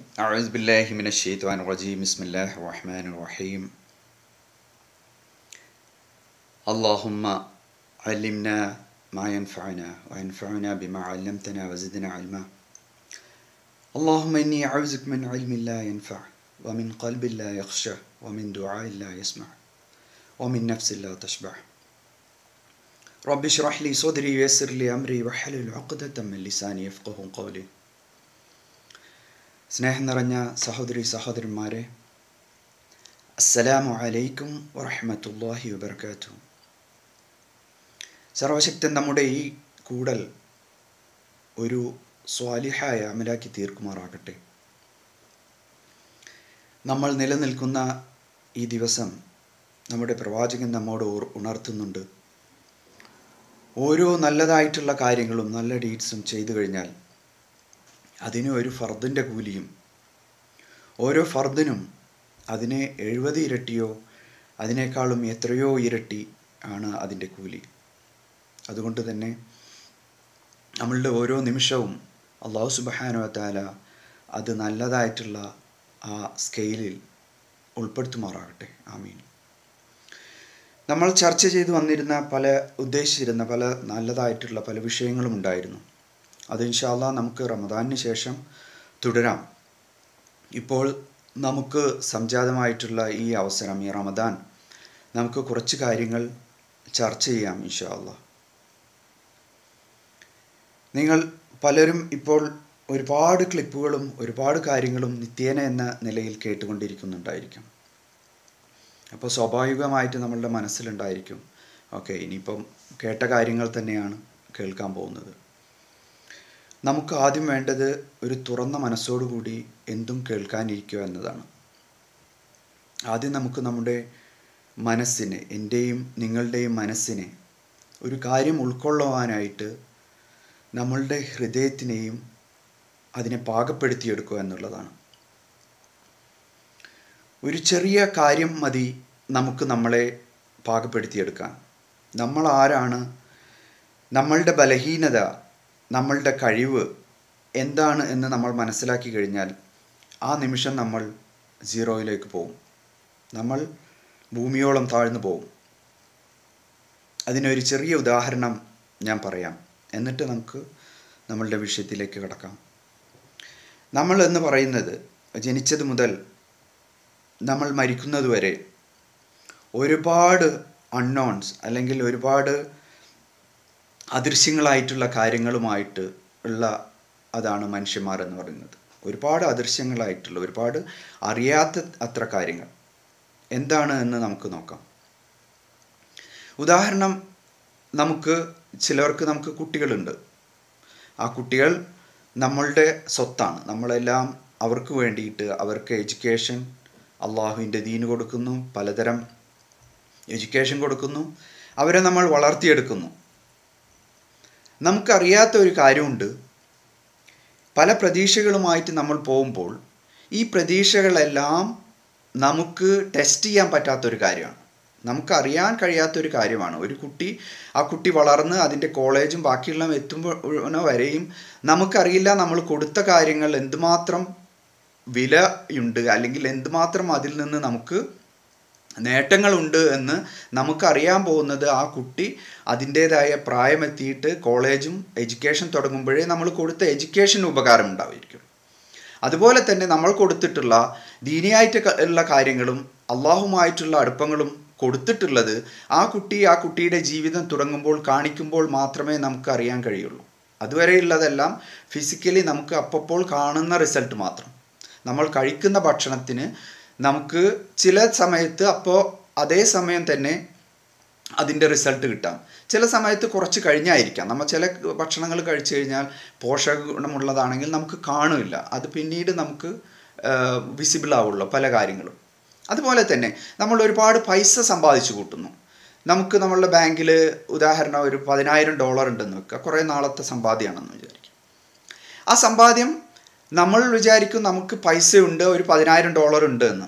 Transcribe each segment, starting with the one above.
أعوذ بالله من الشيطان الرجيم. بسم الله الرحمن الرحيم. اللهم علمنا ما ينفعنا وينفعنا بما علمتنا وزدنا علما. اللهم إني أعوذك من علم لا ينفع ومن قلب لا يخشع ومن دعاء لا يسمع ومن نفس لا تشبع. رب اشرح لي صدري ويسر لي أمري واحلل عقدة من لساني يفقه قولي. സ്നേഹം നിറഞ്ഞ സഹോദരി സഹോദരന്മാരെ അസ്സലാമു അലൈക്കും വറഹമത്തല്ലാഹി വബർക്കാത്തു സർവശക്തൻ നമ്മുടെ ഈ കൂടൽ ഒരു സ്വാലിഹായ അമലാക്കി തീർക്കുമാറാകട്ടെ. നമ്മൾ നിലനിൽക്കുന്ന ഈ ദിവസം നമ്മുടെ പ്രവാചകൻ നമ്മോട് ഉണർത്തുന്നുണ്ട്. ഓരോ നല്ലതായിട്ടുള്ള കാര്യങ്ങളും നല്ല ഡീഡ്സും ചെയ്തു കഴിഞ്ഞാൽ അതിന് ഒരു ഫർദിന്റെ കൂലിയും. ഓരോ ഫർദിനും അതിനെ എഴുപത് ഇരട്ടിയോ അതിനേക്കാളും എത്രയോ ഇരട്ടി ആണ് അതിന്റെ കൂലി. അതുകൊണ്ട് തന്നെ നമ്മളുടെ ഓരോ നിമിഷവും അള്ളാഹു സുബഹാനോ താല അത് നല്ലതായിട്ടുള്ള ആ സ്കെയിലിൽ ഉൾപ്പെടുത്തുമാറാകട്ടെ. ആമീൻ. നമ്മൾ ചർച്ച ചെയ്തു വന്നിരുന്ന പല ഉദ്ദേശിച്ചിരുന്ന പല നല്ലതായിട്ടുള്ള പല വിഷയങ്ങളും ഉണ്ടായിരുന്നു. അത് ഇൻഷാല്ല നമുക്ക് റമദാനിന് ശേഷം തുടരാം. ഇപ്പോൾ നമുക്ക് സംജാതമായിട്ടുള്ള ഈ അവസരം ഈ റമദാൻ നമുക്ക് കുറച്ച് കാര്യങ്ങൾ ചർച്ച ചെയ്യാം ഇൻഷാല്ല നിങ്ങൾ പലരും ഇപ്പോൾ ഒരുപാട് ക്ലിപ്പുകളും ഒരുപാട് കാര്യങ്ങളും നിത്യേന എന്ന നിലയിൽ കേട്ടുകൊണ്ടിരിക്കുന്നുണ്ടായിരിക്കും. അപ്പോൾ സ്വാഭാവികമായിട്ട് നമ്മളുടെ മനസ്സിലുണ്ടായിരിക്കും ഓക്കെ ഇനിയിപ്പം കേട്ട കാര്യങ്ങൾ തന്നെയാണ് കേൾക്കാൻ പോകുന്നത്. നമുക്ക് ആദ്യം വേണ്ടത് ഒരു തുറന്ന മനസ്സോടുകൂടി എന്തും കേൾക്കാനിരിക്കുക എന്നതാണ്. ആദ്യം നമുക്ക് നമ്മുടെ മനസ്സിനെ എന്റെയും നിങ്ങളുടെയും മനസ്സിനെ ഒരു കാര്യം ഉൾക്കൊള്ളുവാനായിട്ട് നമ്മളുടെ ഹൃദയത്തിനെയും അതിനെ പാകപ്പെടുത്തിയെടുക്കുക എന്നുള്ളതാണ്. ഒരു ചെറിയ കാര്യം മതി നമുക്ക് നമ്മളെ പാകപ്പെടുത്തിയെടുക്കാൻ. നമ്മൾ ആരാണ്? നമ്മളുടെ ബലഹീനത നമ്മളുടെ കഴിവ് എന്താണ് എന്ന് നമ്മൾ മനസ്സിലാക്കി കഴിഞ്ഞാൽ ആ നിമിഷം നമ്മൾ സീറോയിലേക്ക് പോകും. നമ്മൾ ഭൂമിയോളം താഴ്ന്നു പോകും. അതിനൊരു ചെറിയ ഉദാഹരണം ഞാൻ പറയാം. എന്നിട്ട് നമുക്ക് നമ്മളുടെ വിഷയത്തിലേക്ക് കിടക്കാം. നമ്മൾ എന്ന് പറയുന്നത് ജനിച്ചത് മുതൽ നമ്മൾ മരിക്കുന്നത് വരെ ഒരുപാട് അൺനോൺസ് അല്ലെങ്കിൽ ഒരുപാട് അദൃശ്യങ്ങളായിട്ടുള്ള കാര്യങ്ങളുമായിട്ട് ഉള്ള അതാണ് മനുഷ്യന്മാർ എന്ന് പറയുന്നത്. ഒരുപാട് അദൃശ്യങ്ങളായിട്ടുള്ള ഒരുപാട് അറിയാത്ത അത്ര കാര്യങ്ങൾ. എന്താണ് എന്ന് നമുക്ക് നോക്കാം. ഉദാഹരണം നമുക്ക് ചിലവർക്ക് നമുക്ക് കുട്ടികളുണ്ട്. ആ കുട്ടികൾ നമ്മളുടെ സ്വത്താണ്. നമ്മളെല്ലാം അവർക്ക് വേണ്ടിയിട്ട് അവർക്ക് എഡ്യൂക്കേഷൻ അള്ളാഹുവിന്റെ ദീന് കൊടുക്കുന്നു പലതരം എഡ്യൂക്കേഷൻ കൊടുക്കുന്നു. അവരെ നമ്മൾ വളർത്തിയെടുക്കുന്നു. നമുക്കറിയാത്ത ഒരു കാര്യമുണ്ട്. പല പ്രതീക്ഷകളുമായിട്ട് നമ്മൾ പോകുമ്പോൾ ഈ പ്രതീക്ഷകളെല്ലാം നമുക്ക് ടെസ്റ്റ് ചെയ്യാൻ പറ്റാത്തൊരു കാര്യമാണ്. നമുക്കറിയാൻ കഴിയാത്തൊരു കാര്യമാണ്. ഒരു കുട്ടി ആ കുട്ടി വളർന്ന് അതിന്റെ കോളേജും ബാക്കിയുള്ള എത്തുമ്പോൾ വരെയും നമുക്കറിയില്ല നമ്മൾ കൊടുത്ത കാര്യങ്ങൾ എന്തുമാത്രം വിലയുണ്ട് അല്ലെങ്കിൽ എന്തുമാത്രം അതിൽ നിന്ന് നമുക്ക് നേട്ടങ്ങളുണ്ട് എന്ന് നമുക്കറിയാൻ പോകുന്നത് ആ കുട്ടി അതിന്റേതായ പ്രായമെത്തിയിട്ട് കോളേജും എഡ്യൂക്കേഷൻ തുടങ്ങുമ്പോഴേ നമ്മൾ കൊടുത്ത എഡ്യൂക്കേഷൻ ഉപകാരം ഉണ്ടാവുമായിരിക്കും. അതുപോലെ തന്നെ നമ്മൾ കൊടുത്തിട്ടുള്ള ദീനിയായിട്ട് ഉള്ള കാര്യങ്ങളും അള്ളാഹുമായിട്ടുള്ള അടുപ്പങ്ങളും കൊടുത്തിട്ടുള്ളത് ആ കുട്ടി ആ കുട്ടിയുടെ ജീവിതം തുടങ്ങുമ്പോൾ കാണിക്കുമ്പോൾ മാത്രമേ നമുക്ക് അറിയാൻ കഴിയുള്ളൂ. അതുവരെയുള്ളതെല്ലാം ഫിസിക്കലി നമുക്ക് അപ്പപ്പോൾ കാണുന്ന റിസൾട്ട് മാത്രം. നമ്മൾ കഴിക്കുന്ന ഭക്ഷണത്തിന് നമുക്ക് ചില സമയത്ത് അപ്പോൾ അതേ സമയം തന്നെ അതിന്റെ റിസൾട്ട് കിട്ടാം. ചില സമയത്ത് കുറച്ച് കഴിഞ്ഞായിരിക്കാം. നമ്മൾ ചില ഭക്ഷണങ്ങൾ കഴിച്ചു കഴിഞ്ഞാൽ പോഷക ഗുണമുള്ളതാണെങ്കിൽ നമുക്ക് കാണില്ല അത് പിന്നീട് നമുക്ക് വിസിബിൾ ആവുള്ളൂ പല കാര്യങ്ങളും. അതുപോലെ തന്നെ നമ്മൾ ഒരുപാട് പൈസ സമ്പാദിച്ചു കൂട്ടുന്നു. നമുക്ക് നമ്മളുടെ ബാങ്കിൽ ഉദാഹരണം ഒരു പതിനായിരം ഡോളർ ഉണ്ടെന്ന് വെക്കുക. കുറേ നാളത്തെ സമ്പാദ്യമാണെന്ന് വിചാരിക്കും. ആ സമ്പാദ്യം നമ്മൾ വിചാരിക്കും നമുക്ക് പൈസയുണ്ട് ഒരു പതിനായിരം ഡോളർ ഉണ്ട് എന്ന്.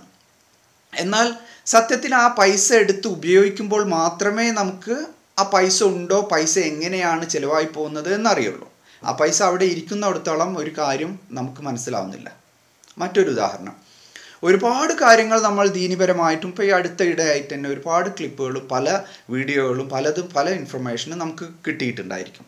എന്നാൽ സത്യത്തിൽ ആ പൈസ എടുത്ത് ഉപയോഗിക്കുമ്പോൾ മാത്രമേ നമുക്ക് ആ പൈസ ഉണ്ടോ പൈസ എങ്ങനെയാണ് ചിലവായി പോകുന്നത് എന്നറിയുള്ളൂ. ആ പൈസ അവിടെ ഇരിക്കുന്നിടത്തോളം ഒരു കാര്യം നമുക്ക് മനസ്സിലാവുന്നില്ല. മറ്റൊരു ഉദാഹരണം. ഒരുപാട് കാര്യങ്ങൾ നമ്മൾ ദീനിപരമായിട്ടും ഇപ്പോൾ ഈ അടുത്ത ഇടയായിട്ട് തന്നെ ഒരുപാട് ക്ലിപ്പുകളും പല വീഡിയോകളും പലതും പല ഇൻഫർമേഷനും നമുക്ക് കിട്ടിയിട്ടുണ്ടായിരിക്കും.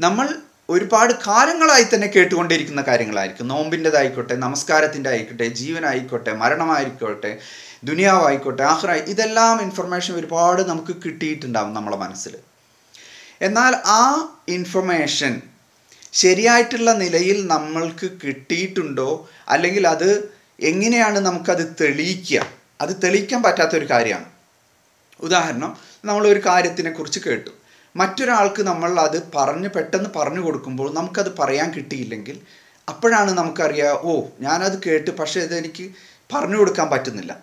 നമ്മൾ ഒരുപാട് കാലങ്ങളായി തന്നെ കേട്ടുകൊണ്ടിരിക്കുന്ന കാര്യങ്ങളായിരിക്കും. നോമ്പിന്റെതായിക്കോട്ടെ നമസ്കാരത്തിന്റെ ആയിക്കോട്ടെ ജീവനായിക്കോട്ടെ മരണമായിക്കോട്ടെ ദുനിയാവായിക്കോട്ടെ ആഹ്റായി ഇതെല്ലാം ഇൻഫർമേഷൻ ഒരുപാട് നമുക്ക് കിട്ടിയിട്ടുണ്ടാവും നമ്മളെ മനസ്സിൽ. എന്നാൽ ആ ഇൻഫർമേഷൻ ശരിയായിട്ടുള്ള നിലയിൽ നമ്മൾക്ക് കിട്ടിയിട്ടുണ്ടോ? അല്ലെങ്കിൽ അത് എങ്ങനെയാണ് നമുക്കത് തെളിയിക്കുക? അത് തെളിയിക്കാൻ പറ്റാത്തൊരു കാര്യമാണ്. ഉദാഹരണം നമ്മളൊരു കാര്യത്തിനെക്കുറിച്ച് കേട്ടു. മറ്റൊരാൾക്ക് നമ്മൾ അത് പറഞ്ഞ് പെട്ടെന്ന് പറഞ്ഞു കൊടുക്കുമ്പോൾ നമുക്കത് പറയാൻ കിട്ടിയില്ലെങ്കിൽ അപ്പോഴാണ് നമുക്കറിയാം ഓ ഞാനത് കേട്ട് പക്ഷേ ഇതെനിക്ക് പറഞ്ഞു കൊടുക്കാൻ പറ്റുന്നില്ല.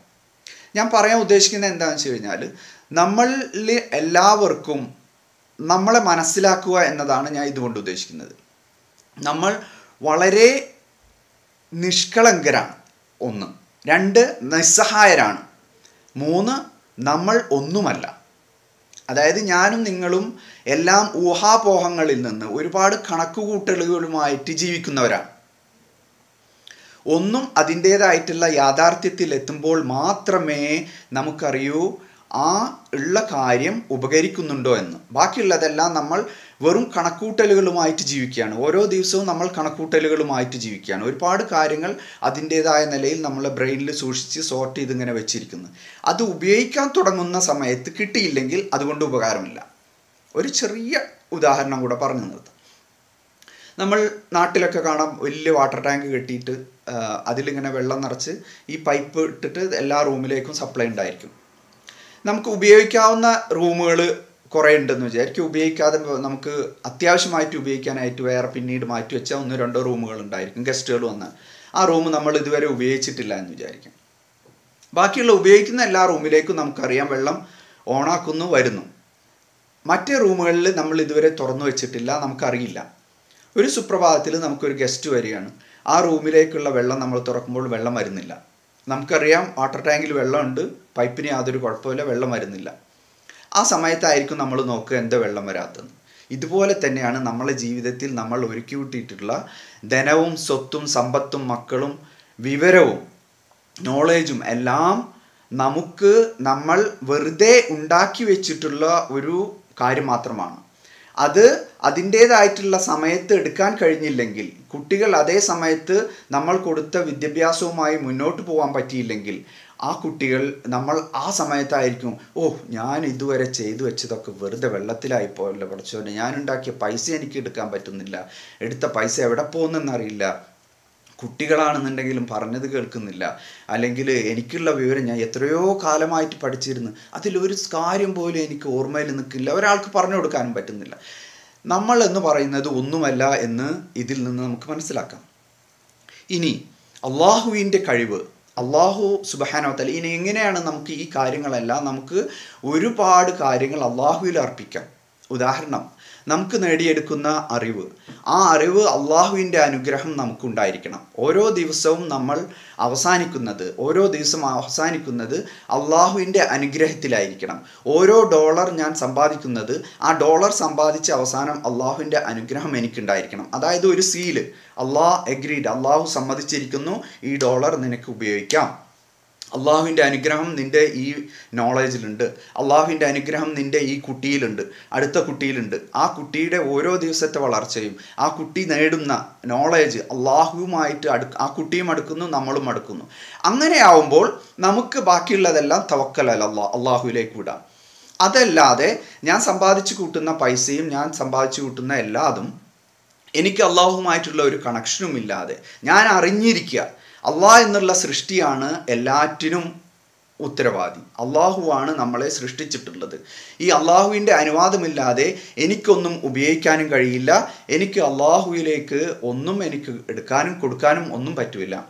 ഞാൻ പറയാൻ ഉദ്ദേശിക്കുന്നത് എന്താണെന്ന് വെച്ച് കഴിഞ്ഞാൽ നമ്മളിൽ എല്ലാവർക്കും നമ്മളെ മനസ്സിലാക്കുക എന്നതാണ് ഞാൻ ഇതുകൊണ്ട് ഉദ്ദേശിക്കുന്നത്. നമ്മൾ വളരെ നിഷ്കളങ്കരാണ്. ഒന്ന്. രണ്ട് നിസ്സഹായരാണ്. മൂന്ന് നമ്മൾ ഒന്നുമല്ല. അതായത് ഞാനും നിങ്ങളും എല്ലാം ഊഹാപോഹങ്ങളിൽ നിന്ന് ഒരുപാട് കണക്കുകൂട്ടലുകളുമായിട്ട് ജീവിക്കുന്നവരാണ് ഒന്നും അതിന്റേതായിട്ടുള്ള യാഥാർത്ഥ്യത്തിൽ എത്തുമ്പോൾ മാത്രമേ നമുക്കറിയൂ ആ ഉള്ള കാര്യം ഉപകരിക്കുന്നുണ്ടോ എന്ന്. ബാക്കിയുള്ളതെല്ലാം നമ്മൾ വെറും കണക്കൂട്ടലുകളുമായിട്ട് ജീവിക്കുകയാണ്. ഓരോ ദിവസവും നമ്മൾ കണക്കൂട്ടലുകളുമായിട്ട് ജീവിക്കുകയാണ്. ഒരുപാട് കാര്യങ്ങൾ അതിന്റേതായ നിലയിൽ നമ്മളെ ബ്രെയിനിൽ സൂക്ഷിച്ച് സോർട്ട് ചെയ്ത് ഇങ്ങനെ വെച്ചിരിക്കുന്നു. അത് ഉപയോഗിക്കാൻ തുടങ്ങുന്ന സമയത്ത് കിട്ടിയില്ലെങ്കിൽ അതുകൊണ്ട് ഉപകാരമില്ല. ഒരു ചെറിയ ഉദാഹരണം കൂടെ പറഞ്ഞു നിർത്താം. നമ്മൾ നാട്ടിലൊക്കെ കാണാം വലിയ വാട്ടർ ടാങ്ക് കെട്ടിയിട്ട് അതിലിങ്ങനെ വെള്ളം നിറച്ച് ഈ പൈപ്പ് ഇട്ടിട്ട് എല്ലാ റൂമിലേക്കും സപ്ലൈ ഉണ്ടായിരിക്കും. നമുക്ക് ഉപയോഗിക്കാവുന്ന റൂമുകൾ കുറേ ഉണ്ടെന്ന് വിചാരിക്കും. ഉപയോഗിക്കാതെ നമുക്ക് അത്യാവശ്യമായിട്ട് ഉപയോഗിക്കാനായിട്ട് വേറെ പിന്നീട് മാറ്റി വെച്ച ഒന്ന് രണ്ടോ റൂമുകൾ ഉണ്ടായിരിക്കും ഗസ്റ്റുകൾ വന്ന്. ആ റൂം നമ്മൾ ഇതുവരെ ഉപയോഗിച്ചിട്ടില്ല എന്ന് വിചാരിക്കും. ബാക്കിയുള്ള ഉപയോഗിക്കുന്ന എല്ലാ റൂമിലേക്കും നമുക്കറിയാം വെള്ളം ഓണാക്കുന്നു വരുന്നു. മറ്റേ റൂമുകളിൽ നമ്മൾ ഇതുവരെ തുറന്നു വെച്ചിട്ടില്ല നമുക്കറിയില്ല. ഒരു സുപ്രഭാതത്തിൽ നമുക്കൊരു ഗസ്റ്റ് വരികയാണ്. ആ റൂമിലേക്കുള്ള വെള്ളം നമ്മൾ തുറക്കുമ്പോൾ വെള്ളം വരുന്നില്ല. നമുക്കറിയാം വാട്ടർ ടാങ്കിൽ വെള്ളമുണ്ട്. പൈപ്പിന് യാതൊരു കുഴപ്പമില്ല വെള്ളം വരുന്നില്ല. ആ സമയത്തായിരിക്കും നമ്മൾ നോക്കുക എന്താ വെള്ളം വരാത്തത് ഇതുപോലെ തന്നെയാണ് നമ്മളെ ജീവിതത്തിൽ നമ്മൾ ഒരുക്കി വിട്ടിട്ടുള്ള ധനവും സ്വത്തും സമ്പത്തും മക്കളും വിവരവും നോളേജും എല്ലാം നമുക്ക് നമ്മൾ വെറുതെ ഉണ്ടാക്കി വെച്ചിട്ടുള്ള ഒരു കാര്യം മാത്രമാണ്. അത് അതിന്റേതായിട്ടുള്ള സമയത്ത് എടുക്കാൻ കഴിഞ്ഞില്ലെങ്കിൽ കുട്ടികൾ അതേ സമയത്ത് നമ്മൾ കൊടുത്ത വിദ്യാഭ്യാസവുമായി മുന്നോട്ട് പോകാൻ പറ്റിയില്ലെങ്കിൽ ആ കുട്ടികൾ നമ്മൾ ആ സമയത്തായിരിക്കും ഓ ഞാൻ ഇതുവരെ ചെയ്തു വെച്ചതൊക്കെ വെറുതെ വെള്ളത്തിലായി പോയല്ലോ പഠിച്ചോനെ ഞാൻ ഉണ്ടാക്കിയ പൈസ എനിക്ക് എടുക്കാൻ പറ്റുന്നില്ല. എടുത്ത പൈസ എവിടെ പോകുന്നെന്നറിയില്ല. കുട്ടികളാണെന്നുണ്ടെങ്കിലും പറഞ്ഞത് കേൾക്കുന്നില്ല. അല്ലെങ്കിൽ എനിക്കുള്ള വിവരം ഞാൻ എത്രയോ കാലമായിട്ട് പഠിച്ചിരുന്നു. അതിലൊരു കാര്യം പോലും എനിക്ക് ഓർമ്മയിൽ നിൽക്കില്ല. ഒരാൾക്ക് പറഞ്ഞു കൊടുക്കാനും പറ്റുന്നില്ല. നമ്മൾ എന്ന് പറയുന്നത് ഒന്നുമല്ല എന്ന് ഇതിൽ നിന്ന് നമുക്ക് മനസ്സിലാക്കാം. ഇനി അള്ളാഹുവിന്റെ കഴിവ് അള്ളാഹു സുബഹാനോത്തല ഇനി എങ്ങനെയാണ് നമുക്ക് ഈ കാര്യങ്ങളെല്ലാം നമുക്ക് ഒരുപാട് കാര്യങ്ങൾ അള്ളാഹുവിൽ അർപ്പിക്കാം. ഉദാഹരണം നമുക്ക് നേടിയെടുക്കുന്ന അറിവ്. ആ അറിവ് അള്ളാഹുവിന്റെ അനുഗ്രഹം നമുക്കുണ്ടായിരിക്കണം. ഓരോ ദിവസവും നമ്മൾ അവസാനിക്കുന്നത് ഓരോ ദിവസം അവസാനിക്കുന്നത് അള്ളാഹുവിന്റെ അനുഗ്രഹത്തിലായിരിക്കണം. ഓരോ ഡോളർ ഞാൻ സമ്പാദിക്കുന്നത് ആ ഡോളർ സമ്പാദിച്ച അവസാനം അള്ളാഹുവിന്റെ അനുഗ്രഹം എനിക്കുണ്ടായിരിക്കണം. അതായത് ഒരു സീൽ. അള്ളാഹ് എഗ്രീഡ് അള്ളാഹു സമ്മതിച്ചിരിക്കുന്നു ഈ ഡോളർ നിനക്ക് ഉപയോഗിക്കാം. അള്ളാഹുവിന്റെ അനുഗ്രഹം നിന്റെ ഈ നോളേജിലുണ്ട് അള്ളാഹുവിന്റെ അനുഗ്രഹം നിന്റെ ഈ കുട്ടിയിലുണ്ട്. അടുത്ത കുട്ടിയിലുണ്ട്. ആ കുട്ടിയുടെ ഓരോ ദിവസത്തെ വളർച്ചയും ആ കുട്ടി നേടുന്ന നോളേജ് അള്ളാഹുവുമായിട്ട് അടു ആ കുട്ടിയും അടുക്കുന്നു നമ്മളും അടുക്കുന്നു. അങ്ങനെ ആവുമ്പോൾ നമുക്ക് ബാക്കിയുള്ളതെല്ലാം തവക്കലല്ല അള്ളാഹ് അള്ളാഹുവിലേക്ക് വിടാം. അതല്ലാതെ ഞാൻ സമ്പാദിച്ചു കൂട്ടുന്ന പൈസയും ഞാൻ സമ്പാദിച്ചു കൂട്ടുന്ന എല്ലാതും എനിക്ക് അള്ളാഹുമായിട്ടുള്ള ഒരു കണക്ഷനും ഇല്ലാതെ ഞാൻ അറിഞ്ഞിരിക്കുക. അള്ളാഹ് എന്നുള്ള സൃഷ്ടിയാണ് എല്ലാറ്റിനും ഉത്തരവാദി. അള്ളാഹുവാണ് നമ്മളെ സൃഷ്ടിച്ചിട്ടുള്ളത്. ഈ അള്ളാഹുവിന്റെ അനുവാദമില്ലാതെ എനിക്കൊന്നും ഉപയോഗിക്കാനും കഴിയില്ല. എനിക്ക് അള്ളാഹുവിലേക്ക് ഒന്നും എനിക്ക് എടുക്കാനും കൊടുക്കാനും ഒന്നും പറ്റില്ല.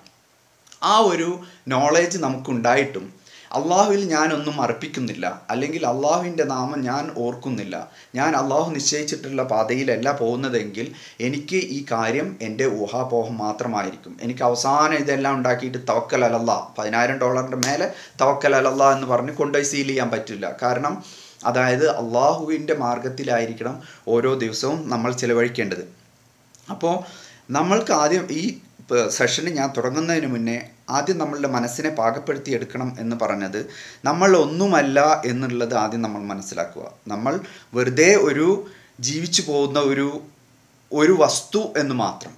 ആ ഒരു നോളേജ് നമുക്കുണ്ടായിട്ടും അള്ളാഹുവിൽ ഞാനൊന്നും അർപ്പിക്കുന്നില്ല. അല്ലെങ്കിൽ അള്ളാഹുവിന്റെ നാമം ഞാൻ ഓർക്കുന്നില്ല. ഞാൻ അള്ളാഹു നിശ്ചയിച്ചിട്ടുള്ള പാതയിലല്ല പോകുന്നതെങ്കിൽ എനിക്ക് ഈ കാര്യം എന്റെ ഊഹാപോഹം മാത്രമായിരിക്കും. എനിക്ക് അവസാനം ഇതെല്ലാം ഉണ്ടാക്കിയിട്ട് തവക്കൽ അലല്ല പതിനായിരം ഡോളറിന്റെ മേലെ തവക്കൽ അലല്ല എന്ന് പറഞ്ഞ് കൊണ്ടുപോയി സീൽ ചെയ്യാൻ പറ്റില്ല. കാരണം അതായത് അള്ളാഹുവിന്റെ മാർഗത്തിലായിരിക്കണം ഓരോ ദിവസവും നമ്മൾ ചിലവഴിക്കേണ്ടത്. അപ്പോൾ നമ്മൾക്ക് ആദ്യം ഈ സെഷന് ഞാൻ തുടങ്ങുന്നതിന് മുന്നേ ആദ്യം നമ്മളുടെ മനസ്സിനെ പാകപ്പെടുത്തി എടുക്കണം എന്ന് പറഞ്ഞത് നമ്മൾ ഒന്നുമല്ല എന്നുള്ളത് ആദ്യം നമ്മൾ മനസ്സിലാക്കുക. നമ്മൾ വെറുതെ ഒരു ജീവിച്ചു പോകുന്ന ഒരു ഒരു വസ്തു എന്ന് മാത്രം.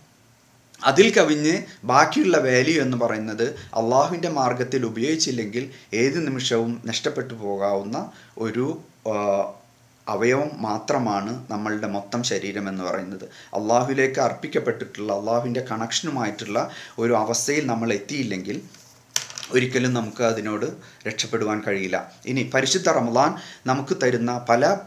അതിൽ കവിഞ്ഞ് ബാക്കിയുള്ള വാല്യൂ എന്ന് പറയുന്നത് അള്ളാഹുവിന്റെ മാർഗത്തിൽ ഉപയോഗിച്ചില്ലെങ്കിൽ ഏത് നിമിഷവും നഷ്ടപ്പെട്ടു പോകാവുന്ന ഒരു അവയവം മാത്രമാണ് നമ്മളുടെ മൊത്തം ശരീരം എന്ന് പറയുന്നത്. അള്ളാഹുവിലേക്ക് അർപ്പിക്കപ്പെട്ടിട്ടുള്ള അള്ളാഹുവിന്റെ കണക്ഷനുമായിട്ടുള്ള ഒരു അവസ്ഥയിൽ നമ്മൾ എത്തിയില്ലെങ്കിൽ ഒരിക്കലും നമുക്ക് അതിനോട് രക്ഷപ്പെടുവാൻ കഴിയില്ല. ഇനി പരിശുദ്ധ റമദാൻ നമുക്ക് തരുന്ന പല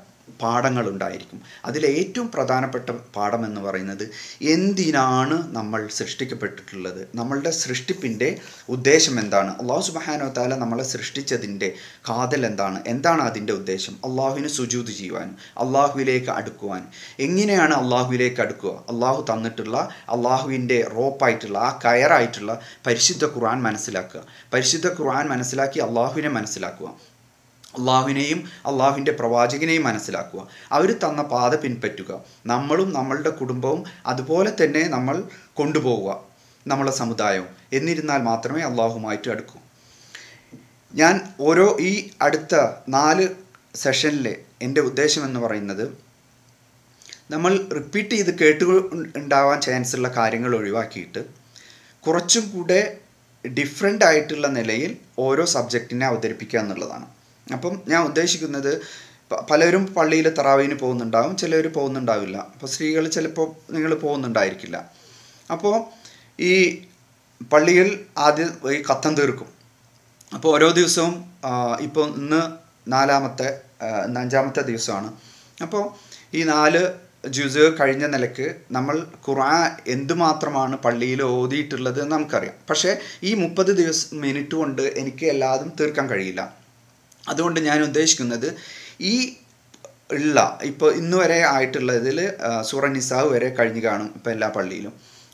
പാഠങ്ങളുണ്ടായിരിക്കും. അതിലെ ഏറ്റവും പ്രധാനപ്പെട്ട പാഠം എന്ന് പറയുന്നത് എന്തിനാണ് നമ്മൾ സൃഷ്ടിക്കപ്പെട്ടിട്ടുള്ളത്? നമ്മളുടെ സൃഷ്ടിപ്പിന്റെ ഉദ്ദേശം എന്താണ്? അള്ളാഹു സുബഹാനോ താല നമ്മളെ സൃഷ്ടിച്ചതിന്റെ കാതൽ എന്താണ്? എന്താണ് അതിന്റെ ഉദ്ദേശം? അള്ളാഹുവിന് സുജൂത് ചെയ്യുവാൻ അള്ളാഹുവിലേക്ക് അടുക്കുവാൻ. എങ്ങനെയാണ് അള്ളാഹുവിലേക്ക് അടുക്കുക? അള്ളാഹു തന്നിട്ടുള്ള അള്ളാഹുവിന്റെ റോപ്പായിട്ടുള്ള ആ കയറായിട്ടുള്ള പരിശുദ്ധ ഖുർആൻ മനസ്സിലാക്കുക. പരിശുദ്ധ ഖുർആൻ മനസ്സിലാക്കി അള്ളാഹുവിനെ മനസ്സിലാക്കുക. അള്ളാഹുവിനെയും അള്ളാഹുവിന്റെ പ്രവാചകനെയും മനസ്സിലാക്കുക. അവർ തന്ന പാത പിൻപറ്റുക. നമ്മളും നമ്മളുടെ കുടുംബവും അതുപോലെ തന്നെ നമ്മൾ കൊണ്ടുപോവുക. നമ്മളെ സമുദായവും. എന്നിരുന്നാൽ മാത്രമേ അള്ളാഹുമായിട്ട് അടുക്കൂ. ഞാൻ ഓരോ ഈ അടുത്ത നാല് സെഷനിലെ എന്റെ ഉദ്ദേശം എന്ന് പറയുന്നത് നമ്മൾ റിപ്പീറ്റ് ചെയ്ത് കേട്ട് ഉണ്ടാവാൻ ചാൻസ് ഉള്ള കാര്യങ്ങൾ ഒഴിവാക്കിയിട്ട് കുറച്ചും കൂടെ ഡിഫറെന്റ് ആയിട്ടുള്ള നിലയിൽ ഓരോ സബ്ജക്റ്റിനെ അവതരിപ്പിക്കുക എന്നുള്ളതാണ്. അപ്പം ഞാൻ ഉദ്ദേശിക്കുന്നത് പലരും പള്ളിയിൽ തറാവീന് പോകുന്നുണ്ടാവും ചിലർ പോകുന്നുണ്ടാവില്ല. അപ്പോൾ സ്ത്രീകൾ ചിലപ്പോൾ നിങ്ങൾ പോകുന്നുണ്ടായിരിക്കില്ല. അപ്പോൾ ഈ പള്ളിയിൽ ആദ്യം ഈ കത്തം തീർക്കും. അപ്പോൾ ഓരോ ദിവസവും ഇപ്പോൾ ഇന്ന് നാലാമത്തെ അഞ്ചാമത്തെ ദിവസമാണ്. അപ്പോൾ ഈ നാല് ജ്യൂസ് കഴിഞ്ഞ നിലയ്ക്ക് നമ്മൾ ഖുർആൻ എന്തുമാത്രമാണ് പള്ളിയിൽ ഓതിയിട്ടുള്ളത് നമുക്കറിയാം. പക്ഷേ ഈ മുപ്പത് ദിവസം മിനിറ്റ് കൊണ്ട് എനിക്ക് എല്ലാതും തീർക്കാൻ കഴിയില്ല. അതുകൊണ്ട് ഞാൻ ഉദ്ദേശിക്കുന്നത് ഈ ഉള്ള ഇപ്പോൾ ഇന്ന് വരെ ആയിട്ടുള്ളതിൽ സൂറ നിസാവ് വരെ കഴിഞ്ഞ് കാണും ഇപ്പോൾ എല്ലാ പള്ളിയിലും.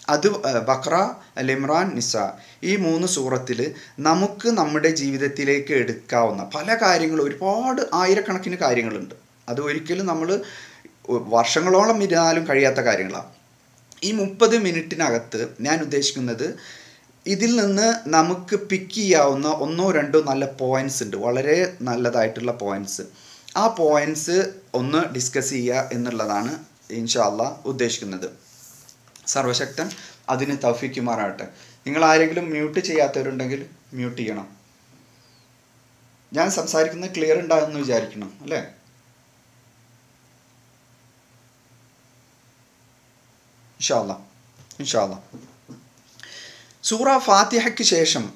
അത് ബക്ര ലിമ്രാൻ നിസ. ഈ മൂന്ന് സൂറത്തിൽ നമുക്ക് നമ്മുടെ ജീവിതത്തിലേക്ക് എടുക്കാവുന്ന പല കാര്യങ്ങളും ഒരുപാട് ആയിരക്കണക്കിന് കാര്യങ്ങളുണ്ട്. അത് ഒരിക്കലും നമ്മൾ വർഷങ്ങളോളം ഇരുന്നാലും കഴിയാത്ത കാര്യങ്ങളാണ് ഈ മുപ്പത് മിനിറ്റിനകത്ത് ഞാൻ ഉദ്ദേശിക്കുന്നത് ഇതിൽ നിന്ന് നമുക്ക് പിക്ക് ചെയ്യാവുന്ന ഒന്നോ രണ്ടോ നല്ല പോയിന്റ്സ് ഉണ്ട്. വളരെ നല്ലതായിട്ടുള്ള പോയിന്റ്സ് ആ പോയിന്റ്സ് ഒന്ന് ഡിസ്കസ് ചെയ്യുക എന്നുള്ളതാണ് ഇൻഷാല്ല ഉദ്ദേശിക്കുന്നത്. സർവശക്തൻ അതിന് തൗഫിക്കുമാറാകട്ടെ നിങ്ങൾ ആരെങ്കിലും മ്യൂട്ട് ചെയ്യാത്തവരുണ്ടെങ്കിൽ മ്യൂട്ട് ചെയ്യണം. ഞാൻ സംസാരിക്കുന്നത് ക്ലിയർ ഉണ്ടാകുമെന്ന് വിചാരിക്കണം അല്ലേ? ഇൻഷാല്ല ഇൻഷാല്ല സൂറ ഫാത്തിഹയ്ക്ക് ശേഷം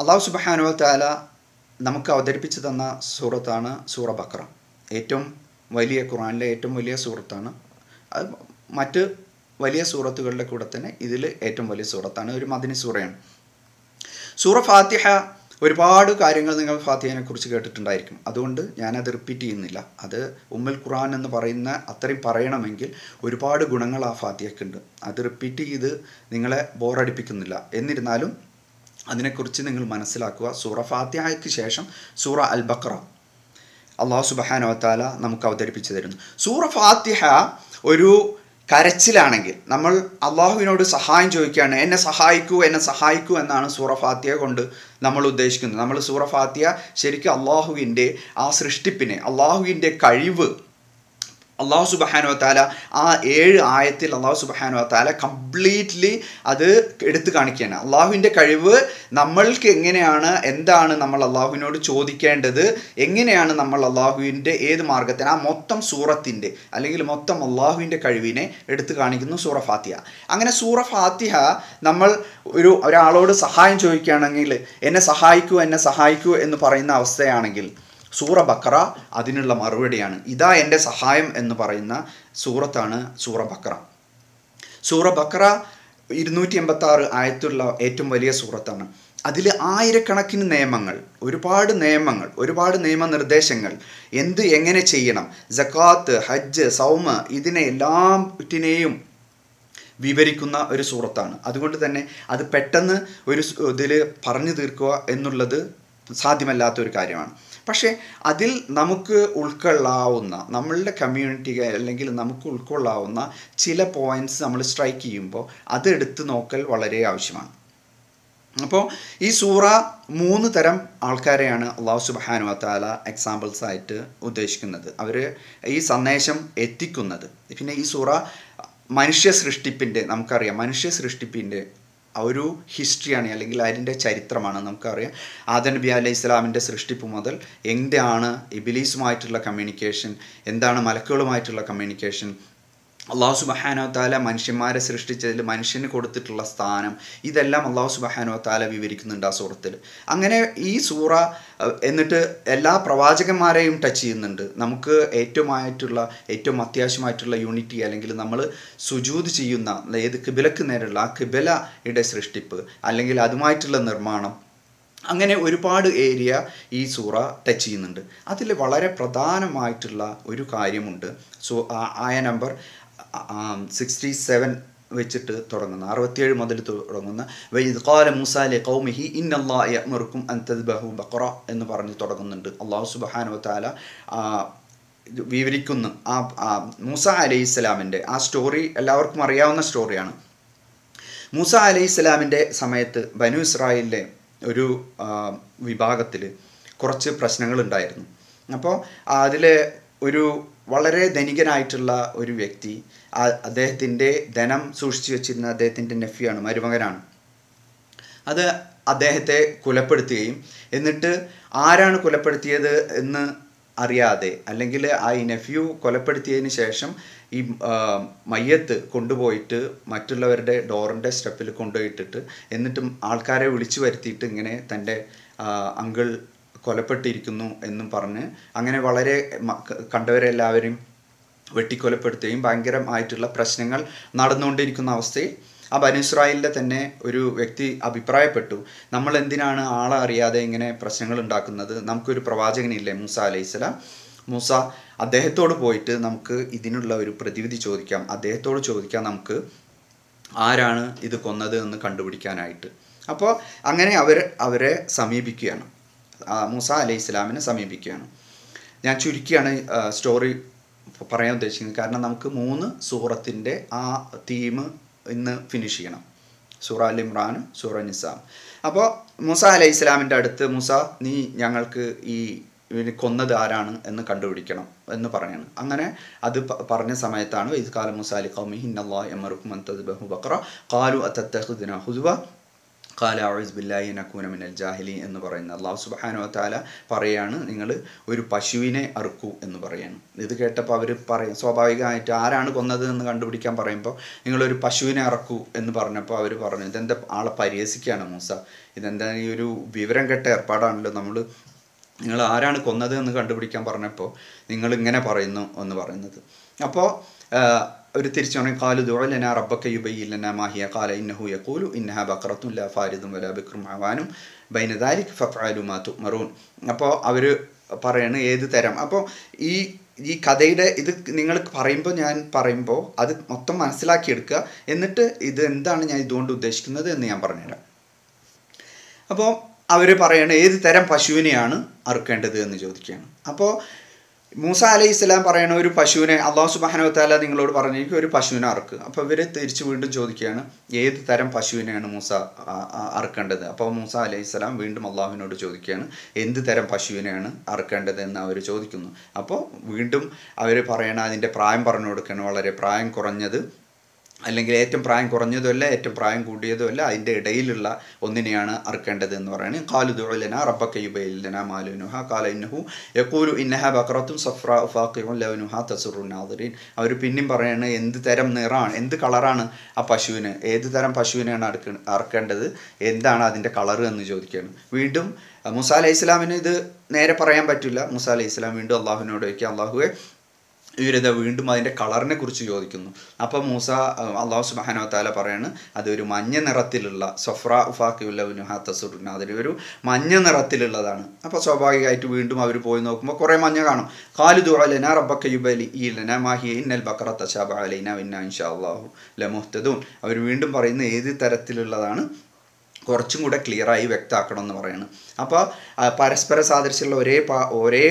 അള്ളാഹു സുബാനുവ താല നമുക്ക് അവതരിപ്പിച്ചു തന്ന സൂറത്താണ് സൂറ ബക്ര ഏറ്റവും വലിയ ഖുറാനിലെ ഏറ്റവും വലിയ സൂറത്താണ്. അത് മറ്റ് വലിയ സൂറത്തുകളുടെ കൂടെ തന്നെ ഇതിൽ ഏറ്റവും വലിയ സൂറത്താണ്. ഒരു മദിനി സൂറയാണ്. സൂറ ഫാത്തിഹ ഒരുപാട് കാര്യങ്ങൾ നിങ്ങൾ ഫാത്തിഹയെക്കുറിച്ച് കേട്ടിട്ടുണ്ടായിരിക്കും. അതുകൊണ്ട് ഞാനത് റിപ്പീറ്റ് ചെയ്യുന്നില്ല. അത് ഉമ്മൽ ഖുർആൻ എന്ന് പറയുന്ന അത്രയും പറയണമെങ്കിൽ ഒരുപാട് ഗുണങ്ങൾ ആ ഫാത്തിഹയ്ക്കുണ്ട്. അത് റിപ്പീറ്റ് ചെയ്ത് നിങ്ങളെ ബോറടിപ്പിക്കുന്നില്ല എന്നിരുന്നാലും അതിനെക്കുറിച്ച് നിങ്ങൾ മനസ്സിലാക്കുക. സൂറ ഫാത്തിഹയ്ക്ക് ശേഷം സൂറ അൽ ബക്ര അള്ളാഹു സുബഹാനവത്താല താല നമുക്ക് അവതരിപ്പിച്ചു തരുന്നു. സൂറ ഫാത്തിഹ ഒരു കരച്ചിലാണെങ്കിൽ നമ്മൾ അള്ളാഹുവിനോട് സഹായം ചോദിക്കുകയാണ്. എന്നെ സഹായിക്കൂ എന്നെ സഹായിക്കൂ എന്നാണ് സൂറ ഫാത്തിഹ കൊണ്ട് നമ്മൾ ഉദ്ദേശിക്കുന്നത്. നമ്മൾ സൂറ ഫാത്തിയ ശരിക്കും അള്ളാഹുവിന്റെ ആ സൃഷ്ടിപ്പിനെ അള്ളാഹുവിന്റെ കഴിവ് അള്ളാഹു സുബഹാനോ താല ആ ഏഴ് ആയത്തിൽ അള്ളാഹു സുബഹാനോ താല കംപ്ലീറ്റ്ലി അത് എടുത്തു കാണിക്കുകയാണ്. അള്ളാഹുവിന്റെ കഴിവ് നമ്മൾക്ക് എങ്ങനെയാണ് എന്താണ് നമ്മൾ അള്ളാഹുവിനോട് ചോദിക്കേണ്ടത് എങ്ങനെയാണ് നമ്മൾ അള്ളാഹുവിന്റെ ഏത് മാർഗത്തിന് ആ മൊത്തം സൂറത്തിന്റെ അല്ലെങ്കിൽ മൊത്തം അള്ളാഹുവിന്റെ കഴിവിനെ എടുത്തു കാണിക്കുന്നു സൂറ ഫാത്തിഹ. അങ്ങനെ സൂറ ഫാത്തിഹ നമ്മൾ ഒരു ഒരാളോട് സഹായം ചോദിക്കുകയാണെങ്കിൽ എന്നെ സഹായിക്കൂ എന്നെ സഹായിക്കൂ എന്ന് പറയുന്ന അവസ്ഥയാണെങ്കിൽ സൂറ ബക്കറ അതിനുള്ള മറുപടിയാണ്. ഇതാ എന്റെ സഹായം എന്ന് പറയുന്ന സൂറത്താണ് സൂറ ബക്കറ. സൂറ ബക്കറ ഇരുന്നൂറ്റി എൺപത്തി ആറ് ആയത്തുള്ള ഏറ്റവും വലിയ സൂറത്താണ്. അതിൽ ആയിരക്കണക്കിന് നിയമങ്ങൾ ഒരുപാട് നിയമങ്ങൾ ഒരുപാട് നിയമനിർദ്ദേശങ്ങൾ എന്ത് എങ്ങനെ ചെയ്യണം ജക്കാത്ത് ഹജ്ജ് സൗമ ഇതിനെ എല്ലാറ്റിനെയും വിവരിക്കുന്ന ഒരു സൂറത്താണ്. അതുകൊണ്ട് തന്നെ അത് പെട്ടെന്ന് ഒരു ഇതിൽ പറഞ്ഞു തീർക്കുക എന്നുള്ളത് സാധ്യമല്ലാത്ത ഒരു കാര്യമാണ്. പക്ഷേ അതിൽ നമുക്ക് ഉൾക്കൊള്ളാവുന്ന നമ്മളുടെ കമ്മ്യൂണിറ്റി അല്ലെങ്കിൽ നമുക്ക് ഉൾക്കൊള്ളാവുന്ന ചില പോയിന്റ്സ് നമ്മൾ സ്ട്രൈക്ക് ചെയ്യുമ്പോൾ അത് അതെടുത്ത് നോക്കൽ വളരെ ആവശ്യമാണ്. അപ്പോൾ ഈ സൂറ മൂന്ന് തരം ആൾക്കാരെയാണ് അള്ളാഹു സുബാനു താല എക്സാമ്പിൾസ് ആയിട്ട് ഉദ്ദേശിക്കുന്നത്. അവർ ഈ സന്ദേശം എത്തിക്കുന്നത്. പിന്നെ ഈ സൂറ മനുഷ്യ സൃഷ്ടിപ്പിന്റെ നമുക്കറിയാം മനുഷ്യ സൃഷ്ടിപ്പിന്റെ ഒരു ഹിസ്റ്ററിയാണ് അല്ലെങ്കിൽ അതിന്റെ ചരിത്രമാണ് നമുക്കറിയാം. ആദം നബി അലൈഹി ഇസ്ലാമിന്റെ സൃഷ്ടിപ്പ് മുതൽ എന്താണ് ഇബിലീസുമായിട്ടുള്ള കമ്മ്യൂണിക്കേഷൻ എന്താണ് മലക്കുകളുമായിട്ടുള്ള കമ്മ്യൂണിക്കേഷൻ അള്ളാഹു സുബഹാനോ താല മനുഷ്യന്മാരെ സൃഷ്ടിച്ചതിൽ മനുഷ്യന് കൊടുത്തിട്ടുള്ള സ്ഥാനം ഇതെല്ലാം അള്ളാഹു സുബഹാനോ താല വിവരിക്കുന്നുണ്ട് ആ സൂറത്തിൽ. അങ്ങനെ ഈ സൂറ എന്നിട്ട് എല്ലാ പ്രവാചകന്മാരെയും ടച്ച് ചെയ്യുന്നുണ്ട്. നമുക്ക് ഏറ്റവും ആയിട്ടുള്ള ഏറ്റവും അത്യാവശ്യമായിട്ടുള്ള യൂണിറ്റി അല്ലെങ്കിൽ നമ്മൾ സുജൂത് ചെയ്യുന്ന ഏത് കിബിലക്ക് നേരെയുള്ള ആ കിബിലയുടെ സൃഷ്ടിപ്പ് അല്ലെങ്കിൽ അതുമായിട്ടുള്ള നിർമ്മാണം. അങ്ങനെ ഒരുപാട് ഏരിയ ഈ സൂറ ടച്ച് ചെയ്യുന്നുണ്ട്. അതിൽ വളരെ പ്രധാനമായിട്ടുള്ള ഒരു കാര്യമുണ്ട്. സോ ആയ നമ്പർ സിക്സ്റ്റി സെവൻ വെച്ചിട്ട് തുടങ്ങുന്ന. അറുപത്തിയേഴ് മുതൽ തുടങ്ങുന്ന. വൈദ് കാല മുസാലെ കൗമിഹി ഇന്നല്ലാ യഅ്മുറുക്കും അൻ ബഹു ബഖറ എന്ന് പറഞ്ഞ് തുടങ്ങുന്നുണ്ട്. അള്ളാഹു ആ, വിവരിക്കുന്നു. ആ മൂസ അലൈഹി ഇസ്ലാമിന്റെ ആ സ്റ്റോറി എല്ലാവർക്കും അറിയാവുന്ന സ്റ്റോറിയാണ്. മൂസ അലൈഹി ഇസ്ലാമിന്റെ സമയത്ത് ബനു ഇസ്രായേലിലെ ഒരു വിഭാഗത്തിൽ കുറച്ച് പ്രശ്നങ്ങൾ ഉണ്ടായിരുന്നു അപ്പോൾ അതിലെ ഒരു വളരെ ധനികനായിട്ടുള്ള ഒരു വ്യക്തി അദ്ദേഹത്തിന്റെ ധനം സൂക്ഷിച്ചു വെച്ചിരുന്ന അദ്ദേഹത്തിന്റെ നെഫ്യാണ് മരുമകനാണ്. അത് അദ്ദേഹത്തെ കൊലപ്പെടുത്തുകയും എന്നിട്ട് ആരാണ് കൊലപ്പെടുത്തിയത് എന്ന് അറിയാതെ അല്ലെങ്കിൽ ആ ഈ നെഫ്യൂ കൊലപ്പെടുത്തിയതിന് ശേഷം ഈ മയ്യത്ത് കൊണ്ടുപോയിട്ട് മറ്റുള്ളവരുടെ ഡോറിന്റെ സ്റ്റെപ്പിൽ കൊണ്ടുപോയിട്ടിട്ട് എന്നിട്ടും ആൾക്കാരെ വിളിച്ചു വരുത്തിയിട്ട് ഇങ്ങനെ തന്റെ അങ്കിൾ കൊലപ്പെട്ടിരിക്കുന്നു എന്നും പറഞ്ഞ് അങ്ങനെ വളരെ മ- ക- കണ്ടവരെല്ലാവരെയും വെട്ടിക്കൊലപ്പെടുത്തുകയും ഭയങ്കരമായിട്ടുള്ള പ്രശ്നങ്ങൾ നടന്നുകൊണ്ടിരിക്കുന്ന അവസ്ഥയിൽ ആ ബനുസ്രായിലിന്റെ തന്നെ ഒരു വ്യക്തി അഭിപ്രായപ്പെട്ടു. നമ്മൾ എന്തിനാണ് ആളെ അറിയാതെ ഇങ്ങനെ പ്രശ്നങ്ങൾ ഉണ്ടാക്കുന്നത്? നമുക്കൊരു പ്രവാചകനില്ലേ മൂസ അലൈഹിസ്സലാം മൂസ അദ്ദേഹത്തോട് പോയിട്ട് നമുക്ക് ഇതിനുള്ള ഒരു പ്രതിവിധി ചോദിക്കാം. അദ്ദേഹത്തോട് ചോദിക്കാം നമുക്ക് ആരാണ് ഇത് കൊന്നത് എന്ന് കണ്ടുപിടിക്കാനായിട്ട്. അപ്പോൾ അങ്ങനെ അവർ അവരെ സമീപിക്കുകയാണ്. മൂസ അലൈഹി സ്വലാമിനെ സമീപിക്കുകയാണ്. ഞാൻ ചുരുക്കിയാണ് സ്റ്റോറി പറയാൻ ഉദ്ദേശിക്കുന്നത് കാരണം നമുക്ക് മൂന്ന് സൂറത്തിന്റെ ആ തീം ഇന്ന് ഫിനിഷ് ചെയ്യണം. സൂറ അൽ ഇമ്രാൻ സൂറ നിസാം. അപ്പോൾ മുസ അലൈഹി ഇസ്ലാമിന്റെ അടുത്ത് മുസ നീ ഞങ്ങൾക്ക് ഈ ഇവന് കൊന്നത് ആരാണ് എന്ന് കണ്ടുപിടിക്കണം എന്ന് പറയാണ്. അങ്ങനെ അത് പറഞ്ഞ സമയത്താണ് ഇത് കാല മുസാലി കൗമി ഹിന്നല്ലാ ഹിന്നല്ലാ യമറുക്കും ബഹു ബക്ര കാലു അത്തഹുദിന ഹുദ്വ കാല ജാഹിലി എന്ന് പറയുന്ന അള്ളാഹു സുബ്ഹാനഹു താല പറയാണ് നിങ്ങൾ ഒരു പശുവിനെ അറുക്കൂ എന്ന് പറയാണ്. ഇത് കേട്ടപ്പോൾ അവർ പറയും സ്വാഭാവികമായിട്ട് ആരാണ് കൊന്നത് എന്ന് കണ്ടുപിടിക്കാൻ പറയുമ്പോൾ നിങ്ങളൊരു പശുവിനെ അറക്കൂ എന്ന് പറഞ്ഞപ്പോൾ അവർ പറഞ്ഞു ഇതെന്താ ആളെ പരിഹസിക്കുകയാണ് മൂസ? ഇതെന്താ ഈ ഒരു വിവരം കെട്ട ഏർപ്പാടാണല്ലോ നമ്മൾ നിങ്ങൾ ആരാണ് കൊന്നത് എന്ന് കണ്ടുപിടിക്കാൻ പറഞ്ഞപ്പോൾ നിങ്ങൾ ഇങ്ങനെ പറയുന്നു എന്ന് പറയുന്നത്. അപ്പോൾ ഒരു തിരിച്ചു പറഞ്ഞു കാലു ദുഴലന റബ്ബക്ക യുബയ്യില്ലന മാഹിയ കാല ഇന്നഹു യഖൂലു ഇന്നഹ ബക്രത്തും ല ഫാരിദും വല ബിക്രും ആവാനും ബൈനദാലിക് ഫഫഅലു മാ തുമറൂൻ അപ്പോൾ അവർ പറയണ ഏത് തരം. അപ്പോൾ ഈ ഈ കഥയുടെ ഇത് നിങ്ങൾ പറയുമ്പോൾ ഞാൻ പറയുമ്പോൾ അത് മൊത്തം മനസ്സിലാക്കിയെടുക്കുക. എന്നിട്ട് ഇത് എന്താണ് ഞാൻ ഇതുകൊണ്ട് ഉദ്ദേശിക്കുന്നത് എന്ന് ഞാൻ പറഞ്ഞുതരാം. അപ്പോൾ അവർ പറയണ ഏത് തരം പശുവിനെയാണ് അറുക്കേണ്ടത് എന്ന് ചോദിക്കുകയാണ്. അപ്പോൾ മൂസ അലൈഹി ഇസ്ലാം പറയണ ഒരു പശുവിനെ അള്ളാഹു സുബാനവത്താല നിങ്ങളോട് പറഞ്ഞിരിക്കും ഒരു പശുവിനെ അറുക്കുക അപ്പോൾ ഇവർ തിരിച്ചു വീണ്ടും ചോദിക്കുകയാണ് ഏത് തരം പശുവിനെയാണ് മൂസ അറുക്കേണ്ടത്? അപ്പോൾ മൂസ അലൈഹി ഇസ്ലാം വീണ്ടും അള്ളാഹുവിനോട് ചോദിക്കുകയാണ് എന്ത് തരം പശുവിനെയാണ് അറുക്കേണ്ടത് എന്ന് അവർ ചോദിക്കുന്നു. അപ്പോൾ വീണ്ടും അവർ പറയണ അതിന്റെ പ്രായം പറഞ്ഞു കൊടുക്കണം വളരെ പ്രായം കുറഞ്ഞത് അല്ലെങ്കിൽ ഏറ്റവും പ്രായം കുറഞ്ഞതുമല്ല ഏറ്റവും പ്രായം കൂടിയതുമല്ല അതിന്റെ ഇടയിലുള്ള ഒന്നിനെയാണ് അറുക്കേണ്ടത് എന്ന് പറയുന്നത്. കാലു ദുഴലന റബ്ബക്ക മാലുനുഹ കാല ഇന്നഹു യക്കൂലു ഇന്നഹ ബക്രത്തും സഫ്ര ഫാഖിഉൻ ലവനുഹ തസുറു നാദിരീൻ. അവർ പിന്നെയും പറയാണ് എന്ത് തരം നിറമാണ് എന്ത് കളറാണ് ആ പശുവിന് ഏത് തരം പശുവിനെയാണ് അറുക്ക അറുക്കേണ്ടത് എന്താണ് അതിന്റെ കളർ എന്ന് ചോദിക്കുകയാണ്. വീണ്ടും മുസ അലൈഹി ഇസ്ലാമിന് ഇത് നേരെ പറയാൻ പറ്റില്ല. മുസ അലൈഹി ഇസ്ലാം വീണ്ടും അള്ളാഹുവിനോട് ചോദിക്കുക അള്ളാഹുവെ ഇവരിത് വീണ്ടും അതിന്റെ കളറിനെ കുറിച്ച് ചോദിക്കുന്നു. അപ്പോൾ മൂസ അള്ളാഹു സുബാനോ താല പറയാണ് അതൊരു മഞ്ഞ നിറത്തിലുള്ള സൊഫ്ര ഉഫാഖുല്ലബുനുഹാത്തസുറിന് അതിലൊരു മഞ്ഞ നിറത്തിലുള്ളതാണ്. അപ്പോൾ സ്വാഭാവികമായിട്ട് വീണ്ടും അവർ പോയി നോക്കുമ്പോൾ കുറേ മഞ്ഞ കാണും. കാലു ദുഅലന റബ്ബക്ക ഈ ഈലന മാഹിയ ഇന്നൽ ബക്ര തശാബ അലൈന വിന്ന ഇൻഷാ അള്ളാഹു ലമുഹ്തദൂൻ. അവർ വീണ്ടും പറയുന്ന ഏത് തരത്തിലുള്ളതാണ് കുറച്ചും കൂടെ ക്ലിയറായി വ്യക്തമാക്കണം എന്ന് പറയുന്നത് അപ്പോൾ പരസ്പര സാദൃശ്യമുള്ള ഒരേ പാ ഒരേ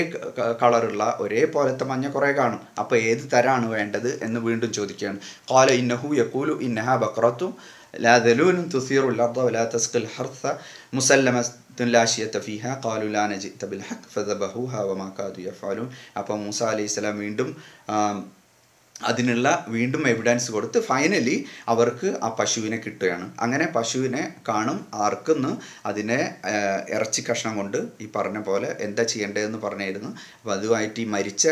കളറുള്ള ഒരേ പോലത്തെ മഞ്ഞ കുറേ കാണും. അപ്പോൾ ഏത് തരമാണ് വേണ്ടത് എന്ന് വീണ്ടും ചോദിക്കുകയാണ്. കോല ഇന്നഹു യക്കൂലു ഇന്നഹ ബക്രത്തു ലാദലൂനും തുസീറു ലർദ വലാ തസ്ഖുൽ ഹർസ മുസല്ലമ ലാഷിയത്ത ഫിഹ അപ്പോൾ മൂസ അലൈഹി സ്വലാം വീണ്ടും അതിനുള്ള വീണ്ടും എവിഡൻസ് കൊടുത്ത് ഫൈനലി അവർക്ക് ആ പശുവിനെ കിട്ടുകയാണ്. അങ്ങനെ പശുവിനെ കാണും ആർക്കെന്ന് അതിനെ ഇറച്ചി കഷ്ണം കൊണ്ട് ഈ പറഞ്ഞ പോലെ എന്താ ചെയ്യേണ്ടതെന്ന് പറഞ്ഞായിരുന്നു അപ്പോൾ അതുമായിട്ട് ഈ മരിച്ച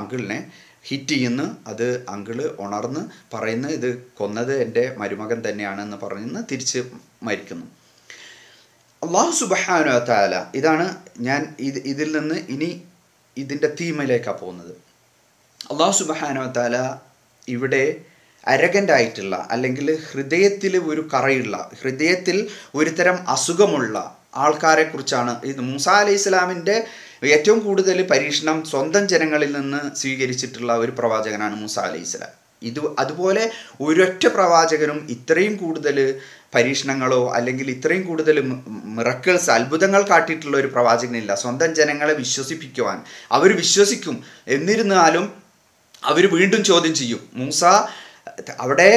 അങ്കിളിനെ ഹിറ്റ് ചെയ്യുന്ന. അത് അങ്കിൾ ഉണർന്ന് പറയുന്നു ഇത് കൊന്നത് എന്റെ മരുമകൻ തന്നെയാണെന്ന് പറഞ്ഞ് തിരിച്ച് മരിക്കുന്നു. അള്ളാഹു സുബഹാനു താല ഇതാണ് ഞാൻ ഇത് ഇതിൽ നിന്ന് ഇനി ഇതിന്റെ തീമയിലേക്കാണ് പോകുന്നത്. അള്ളാഹു സുബഹാനോ താല ഇവിടെ അരകന്റായിട്ടുള്ള അല്ലെങ്കിൽ ഹൃദയത്തിൽ ഒരു കറയുള്ള ഹൃദയത്തിൽ ഒരുതരം അസുഖമുള്ള ആൾക്കാരെ കുറിച്ചാണ് ഇത് മൂസ അലൈഹി ഇസ്ലാമിന്റെ ഏറ്റവും കൂടുതൽ പരീക്ഷണം സ്വന്തം ജനങ്ങളിൽ നിന്ന് സ്വീകരിച്ചിട്ടുള്ള ഒരു പ്രവാചകനാണ് മൂസ അലൈഹി ഇസ്ലാം ഇത് അതുപോലെ ഒരൊറ്റ പ്രവാചകനും ഇത്രയും കൂടുതൽ പരീക്ഷണങ്ങളോ അല്ലെങ്കിൽ ഇത്രയും കൂടുതൽ മിറക്കിൾസ് അത്ഭുതങ്ങൾ കാട്ടിയിട്ടുള്ള ഒരു പ്രവാചകനില്ല. സ്വന്തം ജനങ്ങളെ വിശ്വസിപ്പിക്കുവാൻ അവർ വിശ്വസിക്കും. എന്നിരുന്നാലും അവർ വീണ്ടും ചോദ്യം ചെയ്യും. മൂസ അവിടെ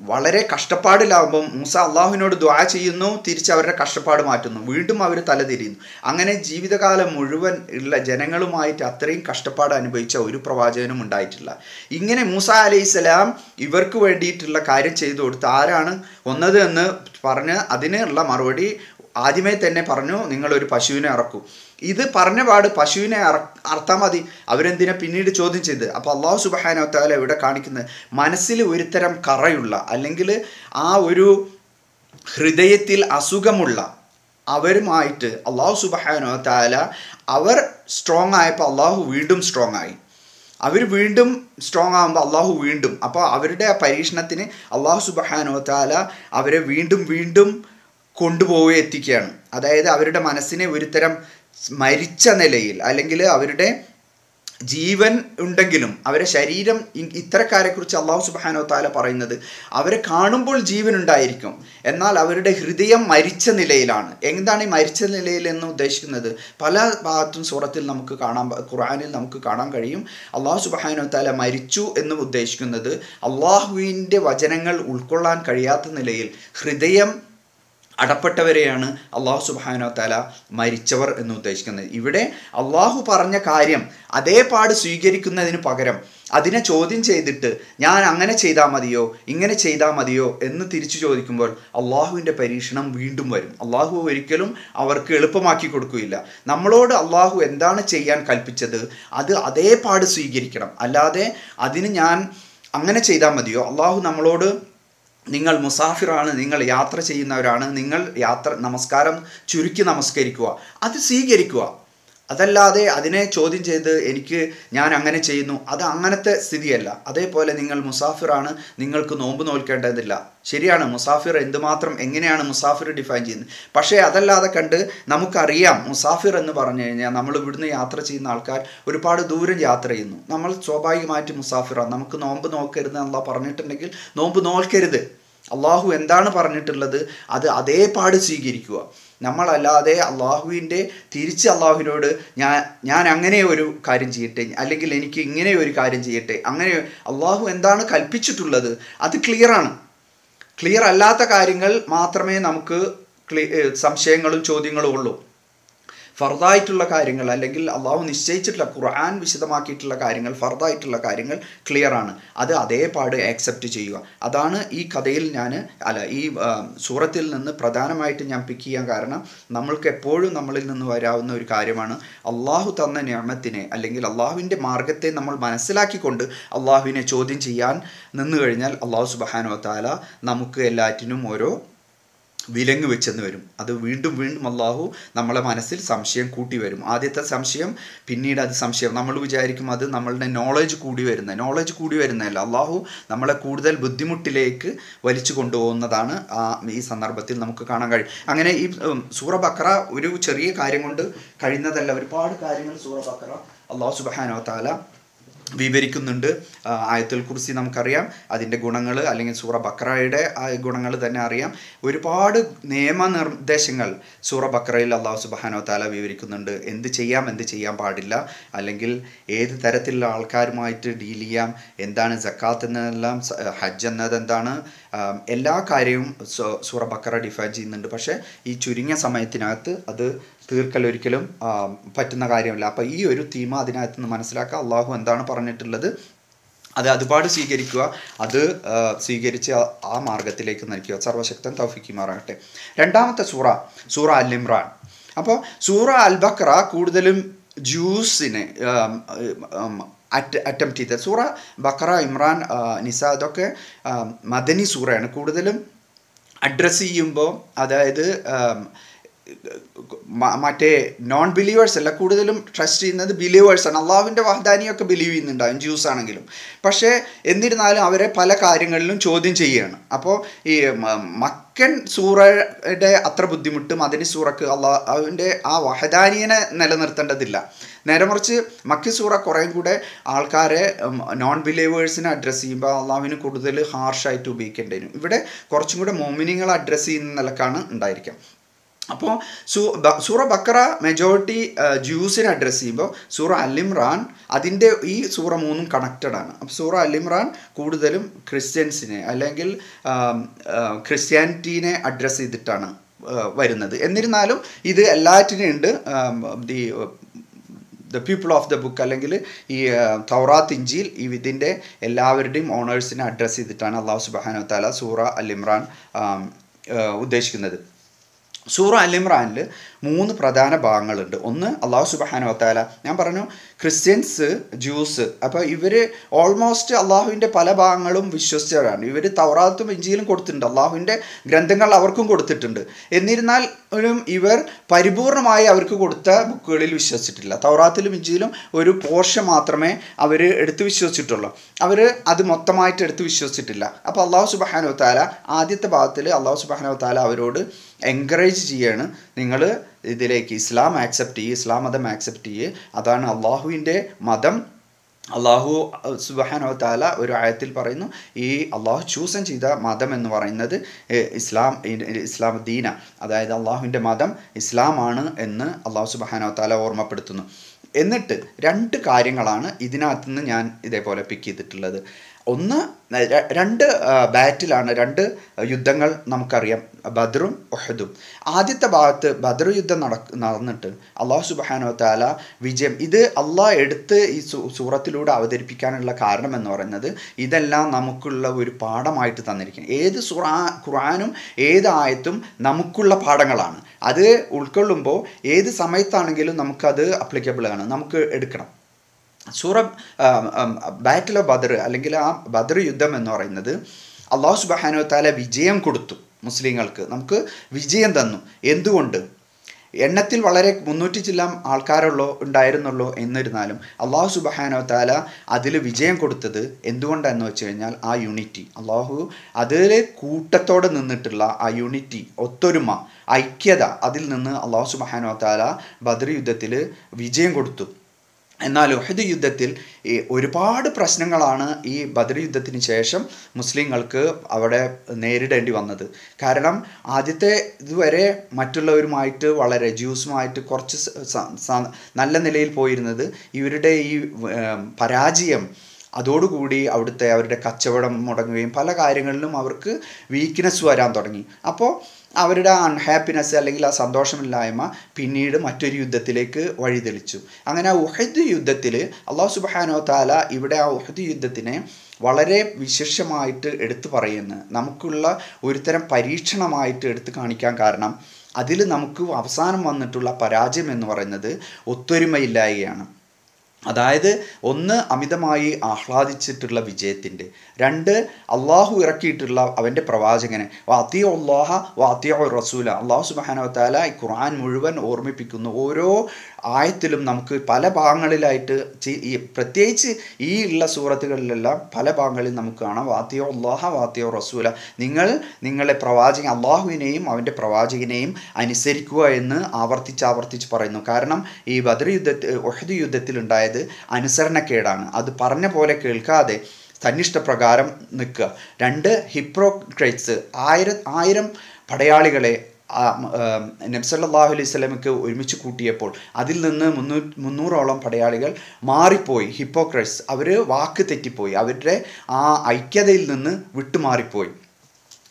വളരെ കഷ്ടപ്പാടിലാകുമ്പോൾ മൂസ അള്ളാഹുവിനോട് ദ്വാ ചെയ്യുന്നു തിരിച്ച് അവരുടെ കഷ്ടപ്പാട് മാറ്റുന്നു. വീണ്ടും അവർ തലതിരിയുന്നു അങ്ങനെ ജീവിതകാലം മുഴുവൻ ഉള്ള ജനങ്ങളുമായിട്ട് അത്രയും കഷ്ടപ്പാട് അനുഭവിച്ച ഒരു പ്രവാചകനും ഉണ്ടായിട്ടില്ല. ഇങ്ങനെ മൂസ അലൈഹിസ്സലാം ഇവർക്ക് വേണ്ടിയിട്ടുള്ള കാര്യം ചെയ്തു കൊടുത്ത് ആരാണ്? ഒന്നത് എന്ന് പറഞ്ഞ് അതിനുള്ള മറുപടി ആദ്യമേ തന്നെ പറഞ്ഞു നിങ്ങളൊരു പശുവിനെ അറക്കൂ. ഇത് പറഞ്ഞ പാട് പശുവിനെ അറ അർത്താൽ മതി. അവരെന്തിനാ പിന്നീട് ചോദ്യം ചെയ്ത്? അപ്പോൾ അള്ളാഹു സുബഹാനോത്താല ഇവിടെ കാണിക്കുന്നത് മനസ്സിൽ ഒരുതരം കറയുള്ള അല്ലെങ്കിൽ ആ ഒരു ഹൃദയത്തിൽ അസുഖമുള്ള അവരുമായിട്ട് അള്ളാഹു സുബഹാനോ താല അവർ സ്ട്രോങ് ആയപ്പോൾ അള്ളാഹു വീണ്ടും സ്ട്രോങ് ആയി. അവർ വീണ്ടും സ്ട്രോങ് ആകുമ്പോൾ അള്ളാഹു വീണ്ടും. അപ്പോൾ അവരുടെ പരീക്ഷണത്തിന് അള്ളാഹു സുബഹാനോ താല അവരെ വീണ്ടും വീണ്ടും കൊണ്ടുപോവുക എത്തിക്കുകയാണ്. അതായത് അവരുടെ മനസ്സിനെ ഒരുതരം മരിച്ച നിലയിൽ അല്ലെങ്കിൽ അവരുടെ ജീവൻ ഉണ്ടെങ്കിലും അവരെ ശരീരം ഇത്തരക്കാരെക്കുറിച്ച് അള്ളാഹു സുബാനോ താല പറയുന്നത് അവരെ കാണുമ്പോൾ ജീവൻ ഉണ്ടായിരിക്കും. എന്നാൽ അവരുടെ ഹൃദയം മരിച്ച നിലയിലാണ്. എന്താണ് ഈ മരിച്ച നിലയിൽ എന്ന് ഉദ്ദേശിക്കുന്നത്? പല ഭാഗത്തും സൂറത്തിൽ നമുക്ക് കാണാൻ ഖുർആനിൽ നമുക്ക് കാണാൻ കഴിയും. അള്ളാഹു സുബാനോ താല മരിച്ചു എന്ന് ഉദ്ദേശിക്കുന്നത് അള്ളാഹുവിന്റെ വചനങ്ങൾ ഉൾക്കൊള്ളാൻ കഴിയാത്ത നിലയിൽ ഹൃദയം അടപ്പെട്ടവരെയാണ് അള്ളാഹു സുബാനോ തല മരിച്ചവർ എന്ന് ഉദ്ദേശിക്കുന്നത്. ഇവിടെ അള്ളാഹു പറഞ്ഞ കാര്യം അതേപാട് സ്വീകരിക്കുന്നതിന് പകരം അതിനെ ചോദ്യം ചെയ്തിട്ട് ഞാൻ അങ്ങനെ ചെയ്താൽ മതിയോ ഇങ്ങനെ ചെയ്താൽ മതിയോ എന്ന് തിരിച്ചു ചോദിക്കുമ്പോൾ അള്ളാഹുവിന്റെ പരീക്ഷണം വീണ്ടും വരും. അള്ളാഹു ഒരിക്കലും അവർക്ക് എളുപ്പമാക്കി കൊടുക്കുകയില്ല. നമ്മളോട് അള്ളാഹു എന്താണ് ചെയ്യാൻ കൽപ്പിച്ചത് അത് അതേപാട് സ്വീകരിക്കണം. അല്ലാതെ അതിന് ഞാൻ അങ്ങനെ ചെയ്താൽ മതിയോ അള്ളാഹു നമ്മളോട് നിങ്ങൾ മുസാഫിറാണ് നിങ്ങൾ യാത്ര ചെയ്യുന്നവരാണ് നിങ്ങൾ യാത്ര നമസ്കാരം ചുരുക്കി നമസ്കരിക്കുക. അത് സ്വീകരിക്കുക. അതല്ലാതെ അതിനെ ചോദ്യം ചെയ്ത് എനിക്ക് ഞാൻ അങ്ങനെ ചെയ്യുന്നു അത് അങ്ങനത്തെ സ്ഥിതിയല്ല. അതേപോലെ നിങ്ങൾ മുസാഫിറാണ് നിങ്ങൾക്ക് നോമ്പ് നോൽക്കേണ്ടതില്ല. ശരിയാണ് മുസാഫിർ എന്തുമാത്രം എങ്ങനെയാണ് മുസാഫിർ ഡിഫൈൻ ചെയ്യുന്നത്? പക്ഷേ അതല്ലാതെ കണ്ട് നമുക്കറിയാം മുസാഫിർ എന്ന് പറഞ്ഞു കഴിഞ്ഞാൽ നമ്മൾ ഇവിടുന്ന് യാത്ര ചെയ്യുന്ന ആൾക്കാർ ഒരുപാട് ദൂരം യാത്ര ചെയ്യുന്നു. നമ്മൾ സ്വാഭാവികമായിട്ട് മുസാഫിറാണ്. നമുക്ക് നോമ്പ് നോക്കരുത് എന്നുള്ള പറഞ്ഞിട്ടുണ്ടെങ്കിൽ നോമ്പ് നോൽക്കരുത്. അള്ളാഹു എന്താണ് പറഞ്ഞിട്ടുള്ളത്? അത് അതേപാട് സ്വീകരിക്കുക. നമ്മളല്ലാതെ അള്ളാഹുവിന്റെ തിരിച്ച് അള്ളാഹുവിനോട് ഞാൻ ഞാൻ അങ്ങനെ ഒരു കാര്യം ചെയ്യട്ടെ അല്ലെങ്കിൽ എനിക്ക് ഇങ്ങനെ ഒരു കാര്യം ചെയ്യട്ടെ അങ്ങനെ അള്ളാഹു എന്താണ് കൽപ്പിച്ചിട്ടുള്ളത്? അത് ക്ലിയറാണ് ക്ലിയർ അല്ലാത്ത കാര്യങ്ങൾ മാത്രമേ നമുക്ക് സംശയങ്ങളും ചോദ്യങ്ങളും ഉള്ളൂ. ഫർദായിട്ടുള്ള കാര്യങ്ങൾ അല്ലെങ്കിൽ അള്ളാഹു നിശ്ചയിച്ചിട്ടുള്ള ഖുർആൻ വിശദമാക്കിയിട്ടുള്ള കാര്യങ്ങൾ ഫർദായിട്ടുള്ള കാര്യങ്ങൾ ക്ലിയർ ആണ്. അത് അതേപാട് ആക്സെപ്റ്റ് ചെയ്യുക. അതാണ് ഈ കഥയിൽ ഞാൻ അല്ല ഈ സൂറത്തിൽ നിന്ന് പ്രധാനമായിട്ട് ഞാൻ പിക്ക് ചെയ്യാൻ കാരണം നമ്മൾക്ക് എപ്പോഴും നമ്മളിൽ നിന്ന് വരാവുന്ന ഒരു കാര്യമാണ് അള്ളാഹു തന്ന നിയമത്തിനെ അല്ലെങ്കിൽ അള്ളാഹുവിന്റെ മാർഗത്തെ നമ്മൾ മനസ്സിലാക്കിക്കൊണ്ട് അള്ളാഹുവിനെ ചോദ്യം ചെയ്യാൻ നിന്നു കഴിഞ്ഞാൽ അള്ളാഹു സുബാനോ താല നമുക്ക് എല്ലാറ്റിനും ഓരോ വിലങ്ങ് വെച്ചെന്ന് വരും. അത് വീണ്ടും വീണ്ടും അള്ളാഹു നമ്മളെ മനസ്സിൽ സംശയം കൂട്ടി വരും. ആദ്യത്തെ സംശയം പിന്നീട് അത് സംശയം. നമ്മൾ വിചാരിക്കും അത് നമ്മളുടെ നോളജ് കൂടി വരുന്ന നോളജ് കൂടി വരുന്നതല്ല. അള്ളാഹു നമ്മളെ കൂടുതൽ ബുദ്ധിമുട്ടിലേക്ക് വലിച്ചു കൊണ്ടുപോകുന്നതാണ് ആ ഈ സന്ദർഭത്തിൽ നമുക്ക് കാണാൻ കഴിയും. അങ്ങനെ ഈ സൂറ ബക്ര ഒരു ചെറിയ കാര്യം കൊണ്ട് കഴിയുന്നതല്ല. ഒരുപാട് കാര്യങ്ങൾ സൂറ ബക്ര അള്ളാഹു സുബാനോ താല വിവരിക്കുന്നുണ്ട്. ആയത്തുൽ കുർസി നമുക്കറിയാം. അതിന്റെ ഗുണങ്ങൾ അല്ലെങ്കിൽ സൂറ ബക്രയുടെ ഗുണങ്ങൾ തന്നെ അറിയാം. ഒരുപാട് നിയമനിർദ്ദേശങ്ങൾ സൂറ ബക്രയിൽ അള്ളാഹു സുബാനോ താല വിവരിക്കുന്നുണ്ട്. എന്ത് ചെയ്യാം എന്ത് ചെയ്യാൻ പാടില്ല. അല്ലെങ്കിൽ ഏത് തരത്തിലുള്ള ആൾക്കാരുമായിട്ട് ഡീൽ ചെയ്യാം എന്താണ് ജക്കാത്ത് എന്നെല്ലാം ഹജ്ജ് എന്നത് എന്താണ് എല്ലാ കാര്യവും സൂറ ബക്ര ഡിഫൈൻ ചെയ്യുന്നുണ്ട്. പക്ഷേ ഈ ചുരുങ്ങിയ സമയത്തിനകത്ത് അത് തീർക്കൽ ഒരിക്കലും പറ്റുന്ന കാര്യമല്ല. അപ്പോൾ ഈ ഒരു തീമ അതിനകത്ത് നിന്ന് മനസ്സിലാക്കുക അള്ളാഹു എന്താണ് പറഞ്ഞിട്ടുള്ളത്. അത് അതുപാട് സ്വീകരിക്കുക. അത് സ്വീകരിച്ച് ആ- മാർഗത്തിലേക്ക് നയിക്കുക. സർവശക്തൻ തൗഫിക്കുമാറാകട്ടെ രണ്ടാമത്തെ സൂറ സൂറ അൽ ഇമ്രാൻ അപ്പോൾ സൂറ അൽ ബക്ര കൂടുതലും ജ്യൂസിനെ അറ്റ് അറ്റംപ്റ്റ് ചെയ്ത സൂറ ബക്ര ഇമ്രാൻ നിസ അതൊക്കെ മദനി സൂറയാണ്. കൂടുതലും അഡ്രസ്സ് ചെയ്യുമ്പോൾ അതായത് മറ്റേ നോൺ ബിലീവേഴ്സ് അല്ല കൂടുതലും ട്രസ്റ്റ് ചെയ്യുന്നത് ബിലീവേഴ്സ് ആണ്. അള്ളാഹുവിന്റെ വഹദാനിയൊക്കെ ബിലീവ് ചെയ്യുന്നുണ്ടാവും ജ്യൂസ് ആണെങ്കിലും. പക്ഷേ എന്നിരുന്നാലും അവരെ പല കാര്യങ്ങളിലും ചോദ്യം ചെയ്യുകയാണ്. അപ്പോൾ ഈ മക്കൻ സൂറയുടെ അത്ര ബുദ്ധിമുട്ട് മദനി സൂറക്ക് അള്ളാഹുവിന്റെ ആ വഹദാനിയനെ നിലനിർത്തേണ്ടതില്ല. നേരെ മറിച്ച് മക്കി സൂറ കുറേയും കൂടെ ആൾക്കാരെ നോൺ ബിലീവേഴ്സിനെ അഡ്രസ്സ് ചെയ്യുമ്പോൾ അള്ളാഹുവിന് കൂടുതൽ ഹാർഷായിട്ട് ഉപയോഗിക്കേണ്ടി വരും. ഇവിടെ കുറച്ചും കൂടെ മോമിനിങ്ങളെ അഡ്രസ്സ് ചെയ്യുന്ന നിലക്കാണ് ഉണ്ടായിരിക്കുക. അപ്പോൾ സൂ സൂറ ബക്കറ മെജോറിറ്റി ജ്യൂസിനെ അഡ്രസ്സ് ചെയ്യുമ്പോൾ സൂറ അലിമ്രാൻ അതിന്റെ ഈ സൂറ മൂന്നും കണക്റ്റഡ് ആണ്. അപ്പോൾ സൂറ അലിമ്രാൻ കൂടുതലും ക്രിസ്ത്യൻസിനെ അല്ലെങ്കിൽ ക്രിസ്ത്യാനിറ്റീനെ അഡ്രസ്സ് ചെയ്തിട്ടാണ് വരുന്നത്. എന്നിരുന്നാലും ഇത് എല്ലാറ്റിനും ഉണ്ട് the the people of the book അല്ലെങ്കിൽ ഈ തൗറാത്ത് ഇഞ്ചിയിൽ ഈ ഇതിന്റെ എല്ലാവരുടെയും ഓണേഴ്സിനെ അഡ്രസ്സ് ചെയ്തിട്ടാണ് അള്ളാഹു സുബാനോ താല സൂറ ഇമ്രാൻ ഉദ്ദേശിക്കുന്നത്. സൂറ അൽ ഇമ്രാനിൽ മൂന്ന് പ്രധാന ഭാഗങ്ങളുണ്ട്. ഒന്ന് അള്ളാഹു സുബഹാന വത്താല ഞാൻ പറഞ്ഞു ക്രിസ്ത്യൻസ് ജ്യൂസ് അപ്പോൾ ഇവർ ഓൾമോസ്റ്റ് അള്ളാഹുവിന്റെ പല ഭാഗങ്ങളും വിശ്വസിച്ചവരാണ്. ഇവർ തൗറാത്തും ഇഞ്ചിയിലും കൊടുത്തിട്ടുണ്ട്. അള്ളാഹുവിന്റെ ഗ്രന്ഥങ്ങൾ അവർക്കും കൊടുത്തിട്ടുണ്ട്. എന്നിരുന്നാൽ ഒരു ഇവർ പരിപൂർണമായി അവർക്ക് കൊടുത്ത ബുക്കുകളിൽ വിശ്വസിച്ചിട്ടില്ല. തൗറാത്തിലും ഇഞ്ചിയിലും ഒരു പോർഷൻ മാത്രമേ അവർ എടുത്ത് വിശ്വസിച്ചിട്ടുള്ളൂ. അവർ അത് മൊത്തമായിട്ട് എടുത്ത് വിശ്വസിച്ചിട്ടില്ല. അപ്പോൾ അള്ളാഹു സുബാനു താല ആദ്യത്തെ ഭാഗത്തിൽ അള്ളാഹു സുബാനു താല അവരോട് എൻകറേജ് ചെയ്യാണ്. നിങ്ങൾ ഇതിലേക്ക് ഇസ്ലാം ആക്സെപ്റ്റ് ചെയ്യുക ഇസ്ലാം മതം ആക്സെപ്റ്റ് ചെയ്യുക അതാണ് അള്ളാഹുവിന്റെ മതം. അള്ളാഹു സുബാനോ താല ഒരു ആയത്തിൽ പറയുന്നു ഈ അള്ളാഹു ചൂസൻ ചെയ്ത മതം എന്ന് പറയുന്നത് ഇസ്ലാം ഇസ്ലാം ദീന അതായത് അള്ളാഹുവിന്റെ മതം ഇസ്ലാമാണ് എന്ന് അള്ളാഹു സുബാനോ താല ഓർമ്മപ്പെടുത്തുന്നു. എന്നിട്ട് രണ്ട് കാര്യങ്ങളാണ് ഇതിനകത്ത് നിന്ന് ഞാൻ ഇതേപോലെ പിക്ക് ചെയ്തിട്ടുള്ളത്. ഒന്ന് രണ്ട് ബാറ്റിലാണ് രണ്ട് യുദ്ധങ്ങൾ നമുക്കറിയാം. ബദറും ഒഹദും ആദ്യത്തെ ഭാഗത്ത് ബദർ യുദ്ധം നടക്ക് നടന്നിട്ട് അള്ളാഹു സുബാനോ താല വിജയം ഇത് അള്ളാഹ് എടുത്ത് ഈ സൂറത്തിലൂടെ അവതരിപ്പിക്കാനുള്ള കാരണം എന്ന് പറയുന്നത് ഇതെല്ലാം നമുക്കുള്ള ഒരു പാഠമായിട്ട് തന്നിരിക്കുന്നത് ഏത് സുറാ ഖുറാനും ഏത് ആയത്തും നമുക്കുള്ള പാഠങ്ങളാണ്. അത് ഉൾക്കൊള്ളുമ്പോൾ ഏത് സമയത്താണെങ്കിലും നമുക്കത് അപ്ലിക്കബിൾ ആണ്. നമുക്ക് എടുക്കണം. സൂറ ബാറ്റിൽ ഓഫ് ബദർ അല്ലെങ്കിൽ ആ ബദർ യുദ്ധം എന്ന് പറയുന്നത് അള്ളാഹു സുബാനോ താല വിജയം കൊടുത്തു മുസ്ലിങ്ങൾക്ക്. നമുക്ക് വിജയം തന്നു. എന്തുകൊണ്ട്? എണ്ണത്തിൽ വളരെ മുന്നൂറ്റി ചില്ലാം ആൾക്കാരുള്ളോ ഉണ്ടായിരുന്നുള്ളൂ എന്നിരുന്നാലും അള്ളാഹു സുബഹാനോ താല അതിൽ വിജയം കൊടുത്തത് എന്തുകൊണ്ടാണെന്ന് വെച്ച് കഴിഞ്ഞാൽ ആ യൂണിറ്റി അള്ളാഹു അതിൽ കൂട്ടത്തോടെ നിന്നിട്ടുള്ള ആ യൂണിറ്റി ഒത്തൊരുമ ഐക്യത അതിൽ നിന്ന് അള്ളാഹു സുബഹാനോ താല ബദർ യുദ്ധത്തിൽ വിജയം കൊടുത്തു. എന്നാൽ ഉഹദ് യുദ്ധത്തിൽ ഈ ഒരുപാട് പ്രശ്നങ്ങളാണ് ഈ ബദർ യുദ്ധത്തിന് ശേഷം മുസ്ലിങ്ങൾക്ക് അവിടെ നേരിടേണ്ടി വന്നത്. കാരണം ആദ്യത്തെ ഇതുവരെ മറ്റുള്ളവരുമായിട്ട് വളരെ ജ്യൂസുമായിട്ട് കുറച്ച് നല്ല നിലയിൽ പോയിരുന്നത് ഇവരുടെ ഈ പരാജയം. അതോടുകൂടി അവിടുത്തെ അവരുടെ കച്ചവടം മുടങ്ങുകയും പല കാര്യങ്ങളിലും അവർക്ക് വീക്ക്നെസ് വരാൻ തുടങ്ങി. അപ്പോൾ അവരുടെ അൺഹാപ്പിനെസ് അല്ലെങ്കിൽ ആ സന്തോഷമില്ലായ്മ പിന്നീട് മറ്റൊരു യുദ്ധത്തിലേക്ക് വഴിതെളിച്ചു. അങ്ങനെ ആ ഉഹദ് യുദ്ധത്തിൽ അള്ളാഹു സുബാനോ താല ഇവിടെ ആ ഉഹദ് യുദ്ധത്തിനെ വളരെ വിശേഷമായിട്ട് എടുത്തു പറയുന്നു. നമുക്കുള്ള ഒരുതരം പരീക്ഷണമായിട്ട് എടുത്തു കാണിക്കാൻ കാരണം അതിൽ നമുക്ക് അവസാനം വന്നിട്ടുള്ള പരാജയം എന്ന് പറയുന്നത് ഒത്തൊരുമയില്ലായ്കയാണ്. അതായത് ഒന്ന് അമിതമായി ആഹ്ലാദിച്ചിട്ടുള്ള വിജയത്തിന്റെ രണ്ട് അള്ളാഹു ഇറക്കിയിട്ടുള്ള അവന്റെ പ്രവാചകനെ. വാത്തിയ അള്ളാഹ വാത്തിയ റസൂല. അള്ളാഹു സുബാനോ താല ഈ ഖുർആൻ മുഴുവൻ ഓർമ്മിപ്പിക്കുന്നു. ഓരോ ആയത്തിലും നമുക്ക് പല ഭാഗങ്ങളിലായിട്ട് ഈ പ്രത്യേകിച്ച് ഈ ഉള്ള സൂറത്തുകളിലെല്ലാം പല ഭാഗങ്ങളിൽ നമുക്ക് കാണാം. വാത്തിയോ അള്ളാഹ വാത്തിയോ റസൂല. നിങ്ങൾ നിങ്ങളെ പ്രവാചക അള്ളാഹുവിനെയും അവന്റെ പ്രവാചകനെയും അനുസരിക്കുക എന്ന് ആവർത്തിച്ച് ആവർത്തിച്ച് പറയുന്നു. കാരണം ഈ ബദർ യുദ്ധത്തിൽ ഒഹദ് യുദ്ധത്തിലുണ്ടായത് അനുസരണക്കേടാണ്. അത് പറഞ്ഞ പോലെ കേൾക്കാതെ തന്നിഷ്ടപ്രകാരം നിൽക്കുക. രണ്ട് ഹിപ്രോക്രൈറ്റ്സ് ആയിരം ആയിരം പടയാളികളെ നബ്സല്ലാഹു അലൈഹി സ്വലമക്ക് ഒരുമിച്ച് കൂട്ടിയപ്പോൾ അതിൽ നിന്ന് മുന്നൂ മുന്നൂറോളം പടയാളികൾ മാറിപ്പോയി ഹിപ്പോക്രസ്. അവർ വാക്ക് തെറ്റിപ്പോയി അവരുടെ ആ ഐക്യതയിൽ നിന്ന് വിട്ടുമാറിപ്പോയി.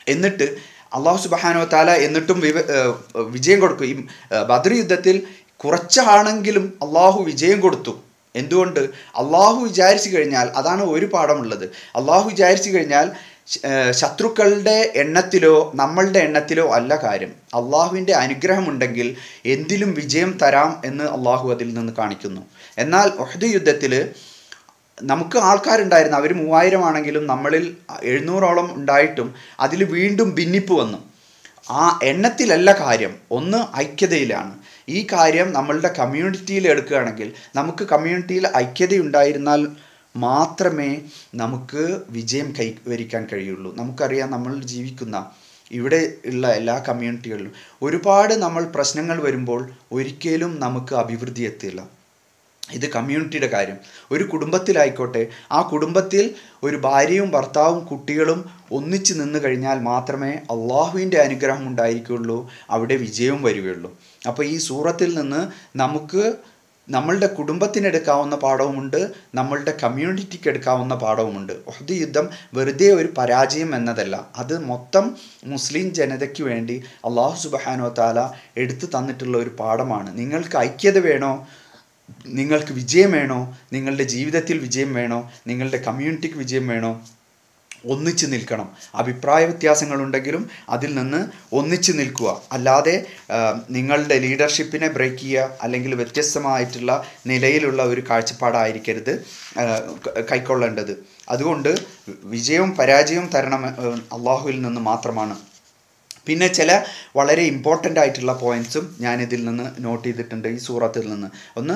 എന്നിട്ട് അള്ളാഹു സുബാനോ താല എന്നിട്ടും വിവ വിജയം ഈ ബദർ യുദ്ധത്തിൽ കുറച്ചാണെങ്കിലും അള്ളാഹു വിജയം കൊടുത്തു. എന്തുകൊണ്ട്? അള്ളാഹു വിചാരിച്ചു കഴിഞ്ഞാൽ അതാണ് ഒരു പാഠമുള്ളത്. അള്ളാഹു വിചാരിച്ചു കഴിഞ്ഞാൽ ശത്രുക്കളുടെ എണ്ണത്തിലോ നമ്മളുടെ എണ്ണത്തിലോ അല്ല കാര്യം. അള്ളാഹുവിന്റെ അനുഗ്രഹമുണ്ടെങ്കിൽ എന്തിലും വിജയം തരാം എന്ന് അള്ളാഹു അതിൽ നിന്ന് കാണിക്കുന്നു. എന്നാൽ ഒഹദ് യുദ്ധത്തിൽ നമുക്ക് ആൾക്കാരുണ്ടായിരുന്നു. അവർ മൂവായിരം ആണെങ്കിലും നമ്മളിൽ എഴുന്നൂറോളം ഉണ്ടായിട്ടും അതിൽ വീണ്ടും ഭിന്നിപ്പ് വന്നു. ആ എണ്ണത്തിലല്ല കാര്യം. ഒന്ന് ഐക്യതയിലാണ്. ഈ കാര്യം നമ്മളുടെ കമ്മ്യൂണിറ്റിയിൽ എടുക്കുകയാണെങ്കിൽ നമുക്ക് കമ്മ്യൂണിറ്റിയിൽ ഐക്യതയുണ്ടായിരുന്നാൽ മാത്രമേ നമുക്ക് വിജയം കൈവരിക്കാൻ കഴിയുള്ളൂ. നമുക്കറിയാം നമ്മൾ ജീവിക്കുന്ന ഇവിടെ ഉള്ള എല്ലാ കമ്മ്യൂണിറ്റികളിലും ഒരുപാട് നമ്മൾ പ്രശ്നങ്ങൾ വരുമ്പോൾ ഒരിക്കലും നമുക്ക് അഭിവൃദ്ധി എത്തില്ല. ഇത് കമ്മ്യൂണിറ്റിയുടെ കാര്യം. ഒരു കുടുംബത്തിലായിക്കോട്ടെ ആ കുടുംബത്തിൽ ഒരു ഭാര്യയും ഭർത്താവും കുട്ടികളും ഒന്നിച്ച് നിന്ന് കഴിഞ്ഞാൽ മാത്രമേ അള്ളാഹുവിന്റെ അനുഗ്രഹം ഉണ്ടായിരിക്കുള്ളൂ അവിടെ വിജയവും വരികയുള്ളൂ. അപ്പോൾ ഈ സൂറത്തിൽ നിന്ന് നമുക്ക് നമ്മളുടെ കുടുംബത്തിനെടുക്കാവുന്ന പാഠവുമുണ്ട് നമ്മളുടെ കമ്മ്യൂണിറ്റിക്ക് എടുക്കാവുന്ന പാഠവുമുണ്ട്. ഒഹദ് യുദ്ധം വെറുതെ ഒരു പരാജയം എന്നതല്ല. അത് മൊത്തം മുസ്ലിം ജനതയ്ക്ക് വേണ്ടി അള്ളാഹു സുബഹാനോ താല എടുത്തു തന്നിട്ടുള്ള ഒരു പാഠമാണ്. നിങ്ങൾക്ക് ഐക്യത വേണോ? നിങ്ങൾക്ക് വിജയം വേണോ? നിങ്ങളുടെ ജീവിതത്തിൽ വിജയം വേണോ? നിങ്ങളുടെ കമ്മ്യൂണിറ്റിക്ക് വിജയം വേണോ? ഒന്നിച്ച് നിൽക്കണം. അഭിപ്രായ വ്യത്യാസങ്ങളുണ്ടെങ്കിലും അതിൽ നിന്ന് ഒന്നിച്ച് നിൽക്കുക. അല്ലാതെ നിങ്ങളുടെ ലീഡർഷിപ്പിനെ ബ്രേക്ക് ചെയ്യുക അല്ലെങ്കിൽ വ്യത്യസ്തമായിട്ടുള്ള നിലയിലുള്ള ഒരു കാഴ്ചപ്പാടായിരിക്കരുത് കൈക്കൊള്ളേണ്ടത്. അതുകൊണ്ട് വിജയവും പരാജയവും തരണം അള്ളാഹുവിൽ നിന്ന് മാത്രമാണ്. പിന്നെ ചില വളരെ ഇമ്പോർട്ടന്റ് ആയിട്ടുള്ള പോയിൻസും ഞാൻ ഇതിൽ നിന്ന് നോട്ട് ചെയ്തിട്ടുണ്ട് ഈ സൂറത്തിൽ നിന്ന്. ഒന്ന്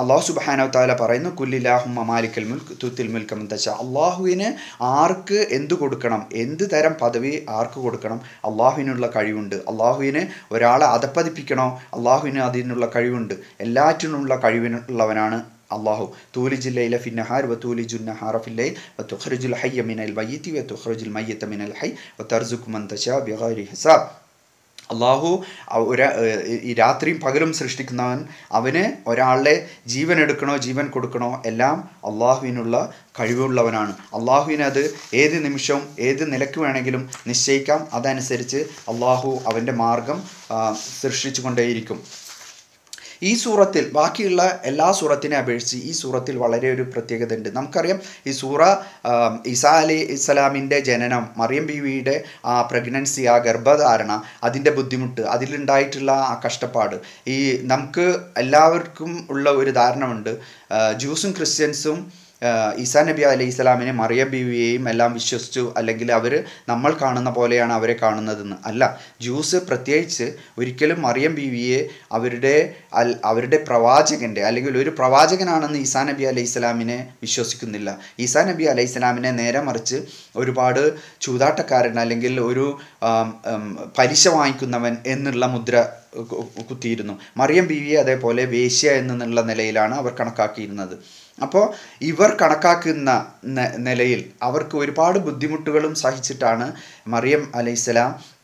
അള്ളാഹു സുബാനോ താല പറയുന്നു കുല്ലിലാഹും മാലിക്കൽ മുൽക്ക് തുത്തിൽ മുൽക്കം തച്ച അള്ളാഹുവിന് ആർക്ക് എന്ത് കൊടുക്കണം എന്ത് തരം പദവി ആർക്ക് കൊടുക്കണം അള്ളാഹുവിനുള്ള കഴിവുണ്ട്. അള്ളാഹുവിന് ഒരാളെ അതപ്പതിപ്പിക്കണോ അള്ളാഹുവിന് അതിനുള്ള കഴിവുണ്ട്. എല്ലാറ്റിനുള്ള കഴിവിനുള്ളവനാണ് അള്ളാഹു. തൂലി ജില്ലയിലെ ഫിന്നഹാർ നഹാർ വ തൂലി നഹാറ ഫിൽ ലൈൽ വ തുഹ്റുജുൽ ഹയ്യ മിനൽ വയ്യത്തി വ തുഹ്റുജുൽ മയ്യിത്ത മിനൽ ഹൈ വ തർസുഖു മൻ തശാ ബിഗൈരി ഹിസാബ്. അള്ളാഹു ഒരാ രാത്രിയും പകലും സൃഷ്ടിക്കുന്നവൻ അവന് ഒരാളെ ജീവൻ എടുക്കണോ ജീവൻ കൊടുക്കണോ എല്ലാം അള്ളാഹുവിനുള്ള കഴിവുള്ളവനാണ്. അള്ളാഹുവിന് അത് ഏത് നിമിഷവും ഏത് നിലയ്ക്ക് വേണമെങ്കിലും നിശ്ചയിക്കാം. അതനുസരിച്ച് അള്ളാഹു അവന്റെ മാർഗം സൃഷ്ടിച്ചു കൊണ്ടേയിരിക്കും ഈ സൂറത്തിൽ ബാക്കിയുള്ള എല്ലാ സൂറത്തിനെ അപേക്ഷിച്ച് ഈ സൂറത്തിൽ വളരെ ഒരു പ്രത്യേകത ഉണ്ട്. നമുക്കറിയാം ഈ സൂറ ഇസാ അലി ഇസ്ലാമിന്റെ ജനനം മറിയം ബീവിയുടെ ആ പ്രഗ്നൻസി ആ ഗർഭധാരണ അതിന്റെ ബുദ്ധിമുട്ട് അതിലുണ്ടായിട്ടുള്ള ആ കഷ്ടപ്പാട് ഈ നമുക്ക് എല്ലാവർക്കും ഉള്ള ഒരു ധാരണമുണ്ട് ജൂസും ക്രിസ്ത്യൻസും ഈസാ നബി അലൈഹി സ്വലാമിനെ മറിയ ബീവിയെയും എല്ലാം വിശ്വസിച്ചു. അല്ലെങ്കിൽ അവർ നമ്മൾ കാണുന്ന പോലെയാണ് അവരെ കാണുന്നതെന്ന്. അല്ല ജ്യൂസ് പ്രത്യേകിച്ച് ഒരിക്കലും മറിയം ബീവിയെ അവരുടെ അവരുടെ പ്രവാചകന്റെ അല്ലെങ്കിൽ ഒരു പ്രവാചകനാണെന്ന് ഈസാ നബി അലൈഹി സ്വലാമിനെ വിശ്വസിക്കുന്നില്ല. ഈസാ നബി അലൈഹി സ്വലാമിനെ നേരെ മറിച്ച് ഒരുപാട് ചൂതാട്ടക്കാരൻ അല്ലെങ്കിൽ ഒരു പലിശ വാങ്ങിക്കുന്നവൻ എന്നുള്ള മുദ്ര കുത്തിയിരുന്നു. മറിയം ബീവിയെ അതേപോലെ വേശ്യ എന്നുള്ള നിലയിലാണ് അവർ കണക്കാക്കിയിരുന്നത്. അപ്പോൾ ഇവർ കണക്കാക്കുന്ന നിലയിൽ അവർക്ക് ഒരുപാട് ബുദ്ധിമുട്ടുകളും സഹിച്ചിട്ടാണ് മറിയം അലൈഹിസ്സലാം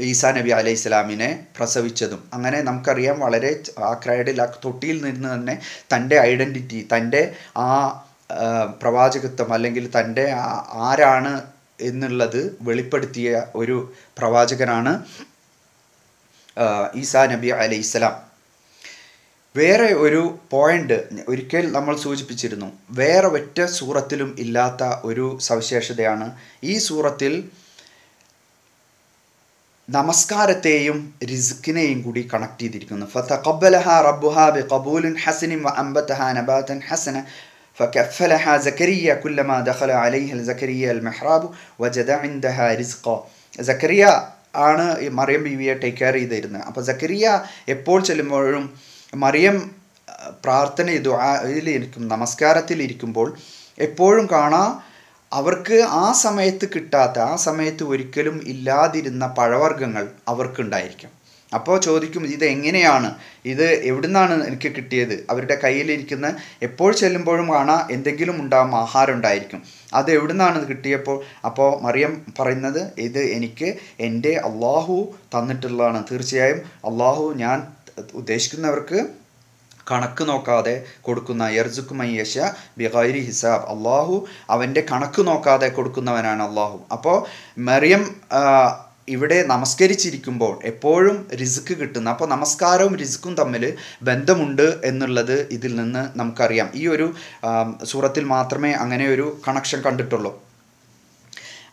ഈസാ നബി അലൈഹി സ്വലാമിനെ പ്രസവിച്ചതും. അങ്ങനെ നമുക്കറിയാം വളരെ ആ ക്രൈഡിൽ ആ തൊട്ടിയിൽ നിന്ന് തന്നെ തന്റെ ഐഡന്റിറ്റി തന്റെ ആ പ്രവാചകത്വം അല്ലെങ്കിൽ തന്റെ ആരാണ് എന്നുള്ളത് വെളിപ്പെടുത്തിയ ഒരു പ്രവാചകനാണ് ഈസാ നബി അലൈഹി വേറെ ഒരു പോയിന്റ് ഒരിക്കൽ നമ്മൾ സൂചിപ്പിച്ചിരുന്നു വേറെ ഒറ്റ സൂറത്തിലും ഇല്ലാത്ത ഒരു സവിശേഷതയാണ് ഈ സൂറത്തിൽ നമസ്കാരത്തെയും റിസ്കിനെയും കൂടി കണക്ട് ചെയ്തിരിക്കുന്നു ഫതഖബ്ബലഹ റബ്ബുഹ ബിഖബൂലിൻ ഹസനിൻ വഅൻബതഹ നബാതൻ ഹസന فكفلها زكريا كلما دخل عليها زكريا المحراب وجد عندها رزقا زكريا ആണ് ഈ മറിയം ബീവിയെ ടേക്ക് കെയർ ചെയ്തിരുന്നത് അപ്പോൾ സക്കരിയ എപ്പോൾ ചെല്ലുമ്പോഴും മറിയം പ്രാർത്ഥന ദുആയിലിരിക്കും നമസ്കാരത്തിലിരിക്കുമ്പോൾ എപ്പോഴും കാണാം അവർക്ക് ആ സമയത്ത് കിട്ടാത്ത ആ സമയത്ത് ഒരിക്കലും ഇല്ലാതിരുന്ന പഴവർഗങ്ങൾ അവർക്കുണ്ടായിരിക്കും. അപ്പോൾ ചോദിക്കും ഇത് എങ്ങനെയാണ്? ഇത് എവിടുന്നാണ് എനിക്ക് കിട്ടിയത്? അവരുടെ കയ്യിലിരിക്കുന്ന എപ്പോൾ ചെല്ലുമ്പോഴും കാണാ എന്തെങ്കിലും ഉണ്ടാകും ആഹാരം ഉണ്ടായിരിക്കും. അത് എവിടുന്നാണ് കിട്ടിയപ്പോൾ? അപ്പോൾ മറിയം പറയുന്നത് ഇത് എനിക്ക് എന്റെ അള്ളാഹു തന്നിട്ടുള്ളതാണ്. തീർച്ചയായും അള്ളാഹു ഞാൻ ഉദ്ദേശിക്കുന്നവർക്ക് കണക്ക് നോക്കാതെ കൊടുക്കുന്ന യർസുക്കുമയ്യശ ബിഗൈരി ഹിസാബ്. അള്ളാഹു അവന്റെ കണക്ക് നോക്കാതെ കൊടുക്കുന്നവനാണ് അള്ളാഹു അപ്പോൾ മറിയം ഇവിടെ നമസ്കരിച്ചിരിക്കുമ്പോൾ എപ്പോഴും റിസ്ക് കിട്ടുന്ന അപ്പോൾ നമസ്കാരവും റിസ്ക്കും തമ്മിൽ ബന്ധമുണ്ട് എന്നുള്ളത് ഇതിൽ നിന്ന് നമുക്കറിയാം. ഈ ഒരു സൂറത്തിൽ മാത്രമേ അങ്ങനെ ഒരു കണക്ഷൻ കണ്ടിട്ടുള്ളൂ.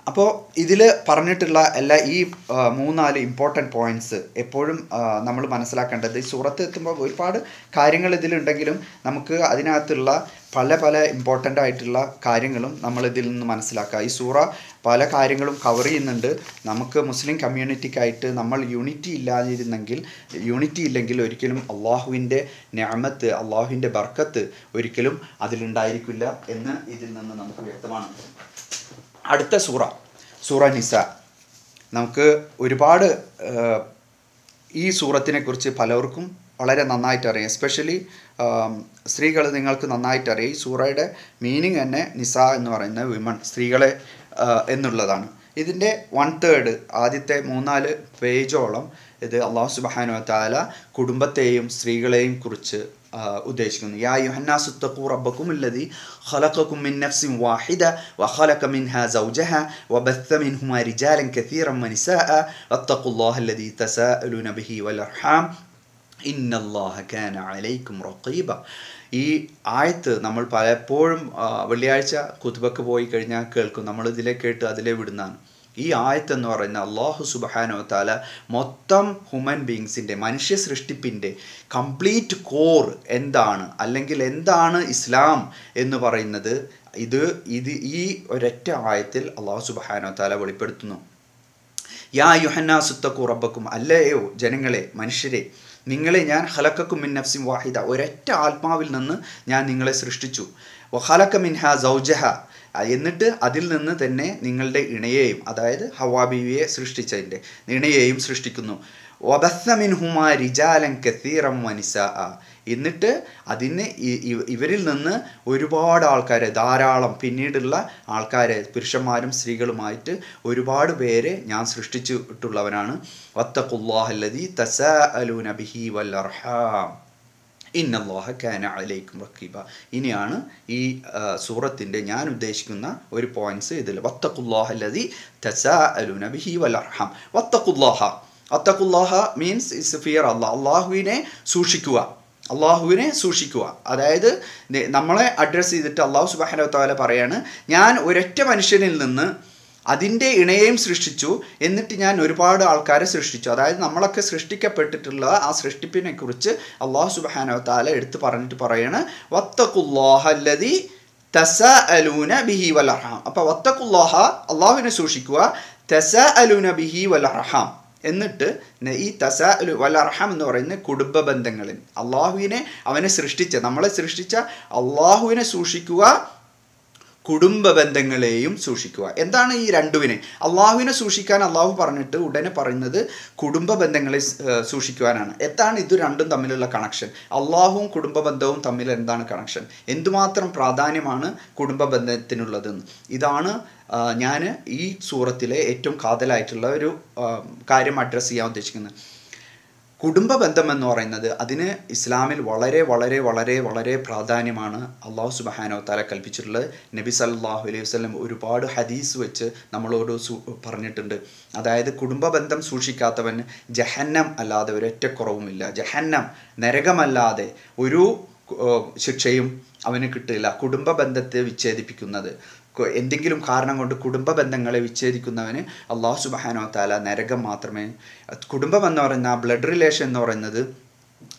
അപ്പോൾ ഇതിൽ പറഞ്ഞിട്ടുള്ള എല്ലാ ഈ മൂന്നാൽ ഇമ്പോർട്ടന്റ് പോയിന്റ്സ് എപ്പോഴും നമ്മൾ മനസ്സിലാക്കേണ്ടത്. ഈ സൂറത്ത് എത്തുമ്പോൾ ഒരുപാട് കാര്യങ്ങൾ ഇതിലുണ്ടെങ്കിലും നമുക്ക് അതിനകത്തുള്ള പല പല ഇമ്പോർട്ടന്റ് ആയിട്ടുള്ള കാര്യങ്ങളും നമ്മൾ ഇതിൽ നിന്ന് മനസ്സിലാക്കുക. ഈ സൂറ പല കാര്യങ്ങളും കവർ ചെയ്യുന്നുണ്ട്. നമുക്ക് മുസ്ലിം കമ്മ്യൂണിറ്റിക്കായിട്ട് നമ്മൾ യൂണിറ്റി ഇല്ലാതിരുന്നെങ്കിൽ യൂണിറ്റി ഇല്ലെങ്കിൽ ഒരിക്കലും അള്ളാഹുവിന്റെ ഞാമത്ത് അള്ളാഹുവിന്റെ ബർക്കത്ത് ഒരിക്കലും അതിലുണ്ടായിരിക്കില്ല എന്ന് ഇതിൽ നിന്ന് നമുക്ക് വ്യക്തമാണ്. അടുത്ത സൂറ സൂറ നിസ നമുക്ക് ഒരുപാട് ഈ സൂറത്തിനെ കുറിച്ച് പലർക്കും വളരെ നന്നായിട്ട് അറിയാം എസ്പെഷ്യലി സ്ത്രീകൾ നിങ്ങൾക്ക് നന്നായിട്ട് അറിയാം ഈ സൂറയുടെ മീനിങ് തന്നെ നിസ എന്ന് പറയുന്ന വിമൺ സ്ത്രീകളെ എന്നുള്ളതാണ്. ഇതിന്റെ വൺ തേർഡ് ആദ്യത്തെ മൂന്നാൽ പേജോളം ഇത് അള്ളാഹു സുബാനു താല കുടുംബത്തെയും സ്ത്രീകളെയും കുറിച്ച് ആഹ്, ഉദ്ദേശിക്കുന്നു യാ യുഹന്നാസു തഖൂ റബ്ബക്കും الذي خلقكم من نفس واحدة وخلق منها زوجها وبث منهما رجالا كثيرا ونساء واتقوا الله الذي تساءلون به والأرحام ഇന്ന അല്ലാഹ കാന അലൈക്കും റഖീബ ഈ ആയത്ത് നമ്മൾ പലപ്പോഴും ആ, വെള്ളിയാഴ്ച കുത്തുബക്ക് പോയി കഴിഞ്ഞാൽ കേൾക്കും നമ്മൾ ഇതിലെ കേട്ട് അതിലെ വിടുന്നതാണ് ഈ ആയത്ത് എന്ന് പറയുന്ന അള്ളാഹു സുബഹാനോ താല മൊത്തം ഹ്യൂമൻ ബീങ്സിന്റെ മനുഷ്യ സൃഷ്ടിപ്പിന്റെ കംപ്ലീറ്റ് കോർ എന്താണ്? അല്ലെങ്കിൽ എന്താണ് ഇസ്ലാം എന്ന് പറയുന്നത്? ഇത് ഇത് ഈ ഒരൊറ്റ ആയത്തിൽ അള്ളാഹു സുബഹാനോ താല വെളിപ്പെടുത്തുന്നു. യാ യുഹന്നാ സുത്തക്കു റബ്ബക്കും അല്ലയോ ജനങ്ങളെ മനുഷ്യരെ നിങ്ങളെ ഞാൻ ഹലക്കക്കും മിൻ നഫ്സിൻ വാഹിദ ഒരൊറ്റ ആത്മാവിൽ നിന്ന് ഞാൻ നിങ്ങളെ സൃഷ്ടിച്ചു. വഹലക്ക മിൻഹ സൗജഹ എന്നിട്ട് അതിൽ നിന്ന് തന്നെ നിങ്ങളുടെ ഇണയെയും അതായത് ഹവാബീവിയെ സൃഷ്ടിച്ചതിന്റെ ഇണയെയും സൃഷ്ടിക്കുന്നു. വബസ്സ മിൻഹുമ റിജാലൻ കസീറം വനിസ. എന്നിട്ട് അതിന് ഇവരിൽ നിന്ന് ഒരുപാട് ആൾക്കാരെ ധാരാളം പിന്നീടുള്ള ആൾക്കാരെ പുരുഷന്മാരും സ്ത്രീകളുമായിട്ട് ഒരുപാട് പേരെ ഞാൻ സൃഷ്ടിച്ചിട്ടുള്ളവനാണ്. വത്തഖുല്ലാഹല്ലദീ തസാഅലൂന ബിഹി വൽ അർഹാം. ഇന്നല്ലാഹ കാന അലൈക്കും റക്കീബ ഇനിയാണ് ഈ സൂറത്തിന്റെ ഞാൻ ഉദ്ദേശിക്കുന്ന ഒരു പോയിന്റ്സ് ഇതിൽ. വത്തഖുല്ലാഹല്ലദീ തസാഅലൂന ബിഹി വൽ അർഹം. വത്തഖുല്ലാഹ. വത്തഖുല്ലാഹ മീൻസ് ഇസ് ഫിയർ അള്ളാഹ് അള്ളാഹുവിനെ സൂക്ഷിക്കുക. അള്ളാഹുവിനെ സൂക്ഷിക്കുക. അതായത് നമ്മളെ അഡ്രസ്സ് ചെയ്തിട്ട് അള്ളാഹു സുബാഹനത്താല താല പറയാണ് ഞാൻ ഒരൊറ്റ മനുഷ്യനിൽ നിന്ന് അതിന്റെ ഇണയെയും സൃഷ്ടിച്ചു എന്നിട്ട് ഞാൻ ഒരുപാട് ആൾക്കാരെ സൃഷ്ടിച്ചു. അതായത് നമ്മളൊക്കെ സൃഷ്ടിക്കപ്പെട്ടിട്ടുള്ള ആ സൃഷ്ടിപ്പിനെ കുറിച്ച് അള്ളാഹു സുബാനോ താല എടുത്തു പറഞ്ഞിട്ട് പറയാണ് വത്തഖുല്ലാഹല്ലതി തസ അലൂന ബിഹി വലർഹാം. അപ്പോൾ വത്തഖുല്ലാഹ അള്ളാഹുവിനെ സൂക്ഷിക്കുക തസ അലൂന ബിഹി വലർഹാം. എന്നിട്ട് ഈ തസ അലു വലർഹാം എന്ന് പറയുന്ന കുടുംബ ബന്ധങ്ങളിൽ അള്ളാഹുവിനെ അവനെ സൃഷ്ടിച്ച നമ്മളെ സൃഷ്ടിച്ച അള്ളാഹുവിനെ സൂക്ഷിക്കുക കുടുംബ ബന്ധങ്ങളെയും സൂക്ഷിക്കുക. എന്താണ് ഈ രണ്ടുവിനെ? അള്ളാഹുവിനെ സൂക്ഷിക്കാൻ അള്ളാഹു പറഞ്ഞിട്ട് ഉടനെ പറയുന്നത് കുടുംബ ബന്ധങ്ങളെ സൂക്ഷിക്കുവാനാണ്. എന്താണ് ഇത് രണ്ടും തമ്മിലുള്ള കണക്ഷൻ അള്ളാഹുവും കുടുംബ ബന്ധവും തമ്മിൽ എന്താണ് കണക്ഷൻ എന്തുമാത്രം പ്രാധാന്യമാണ് കുടുംബ ബന്ധത്തിനുള്ളതെന്ന് ഇതാണ് ഞാൻ ഈ സൂറത്തിലെ ഏറ്റവും കാതലായിട്ടുള്ള ഒരു കാര്യം അഡ്രസ്സ് ചെയ്യാൻ ഉദ്ദേശിക്കുന്നത്. കുടുംബ ബന്ധം എന്ന് പറയുന്നത് അതിന് ഇസ്ലാമിൽ വളരെ വളരെ വളരെ വളരെ പ്രാധാന്യമാണ് അള്ളാഹു സുബഹാനോ താല കൽപ്പിച്ചിട്ടുള്ളത്. നബി സല്ലാഹു അലൈഹി വസ്ലം ഒരുപാട് ഹദീസ് വെച്ച് നമ്മളോട് പറഞ്ഞിട്ടുണ്ട്. അതായത് കുടുംബ ബന്ധം സൂക്ഷിക്കാത്തവൻ ജഹന്നം അല്ലാതെ ഒരൊറ്റ കുറവുമില്ല ജഹന്നം നരകമല്ലാതെ ഒരു ശിക്ഷയും അവന് കിട്ടില്ല. കുടുംബ ബന്ധത്തെ വിച്ഛേദിപ്പിക്കുന്നത്. എന്തെങ്കിലും കാരണം കൊണ്ട് കുടുംബ ബന്ധങ്ങളെ വിച്ഛേദിക്കുന്നവന് അള്ളാഹു സുബഹാനോ താല നരകം മാത്രമേ കുടുംബം എന്ന് പറയുന്ന ബ്ലഡ് റിലേഷൻ എന്ന് പറയുന്നത്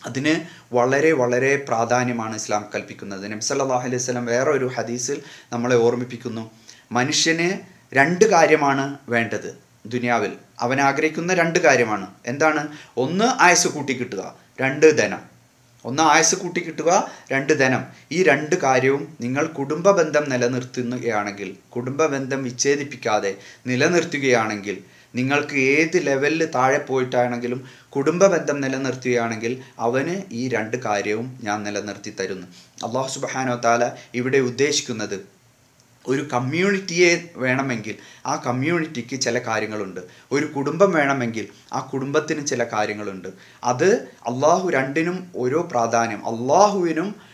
അതിന് വളരെ വളരെ പ്രാധാന്യമാണ് ഇസ്ലാം കൽപ്പിക്കുന്നത്. നബി സല്ലല്ലാഹു അലൈഹി സ്വലം വേറെ ഒരു ഹദീസിൽ നമ്മളെ ഓർമ്മിപ്പിക്കുന്നു. മനുഷ്യന് രണ്ട് കാര്യമാണ് വേണ്ടത് ദുനിയാവിൽ. അവൻ ആഗ്രഹിക്കുന്ന രണ്ട് കാര്യമാണ്. എന്താണ്? ഒന്ന് ആയസ് കൂട്ടി കിട്ടുക രണ്ട് ധനം. ഒന്ന് ആയസ് കൂട്ടി കിട്ടുക രണ്ട് ധനം. ഈ രണ്ട് കാര്യവും നിങ്ങൾ കുടുംബ ബന്ധം നിലനിർത്തുകയാണെങ്കിൽ കുടുംബ ബന്ധം വിച്ഛേദിപ്പിക്കാതെ നിലനിർത്തുകയാണെങ്കിൽ നിങ്ങൾക്ക് ഏത് ലെവലിൽ താഴെ പോയിട്ടാണെങ്കിലും കുടുംബ ബന്ധം നിലനിർത്തുകയാണെങ്കിൽ അവന് ഈ രണ്ട് കാര്യവും ഞാൻ നിലനിർത്തി തരുന്നു. അള്ളാഹു സുബാനോ താല ഇവിടെ ഉദ്ദേശിക്കുന്നത് ഒരു കമ്മ്യൂണിറ്റിയെ വേണമെങ്കിൽ ആ കമ്മ്യൂണിറ്റിക്ക് ചില കാര്യങ്ങളുണ്ട്. ഒരു കുടുംബം വേണമെങ്കിൽ ആ കുടുംബത്തിന് ചില കാര്യങ്ങളുണ്ട്. അത് അള്ളാഹു രണ്ടിനും ഓരോ പ്രാധാന്യം അള്ളാഹുവിനും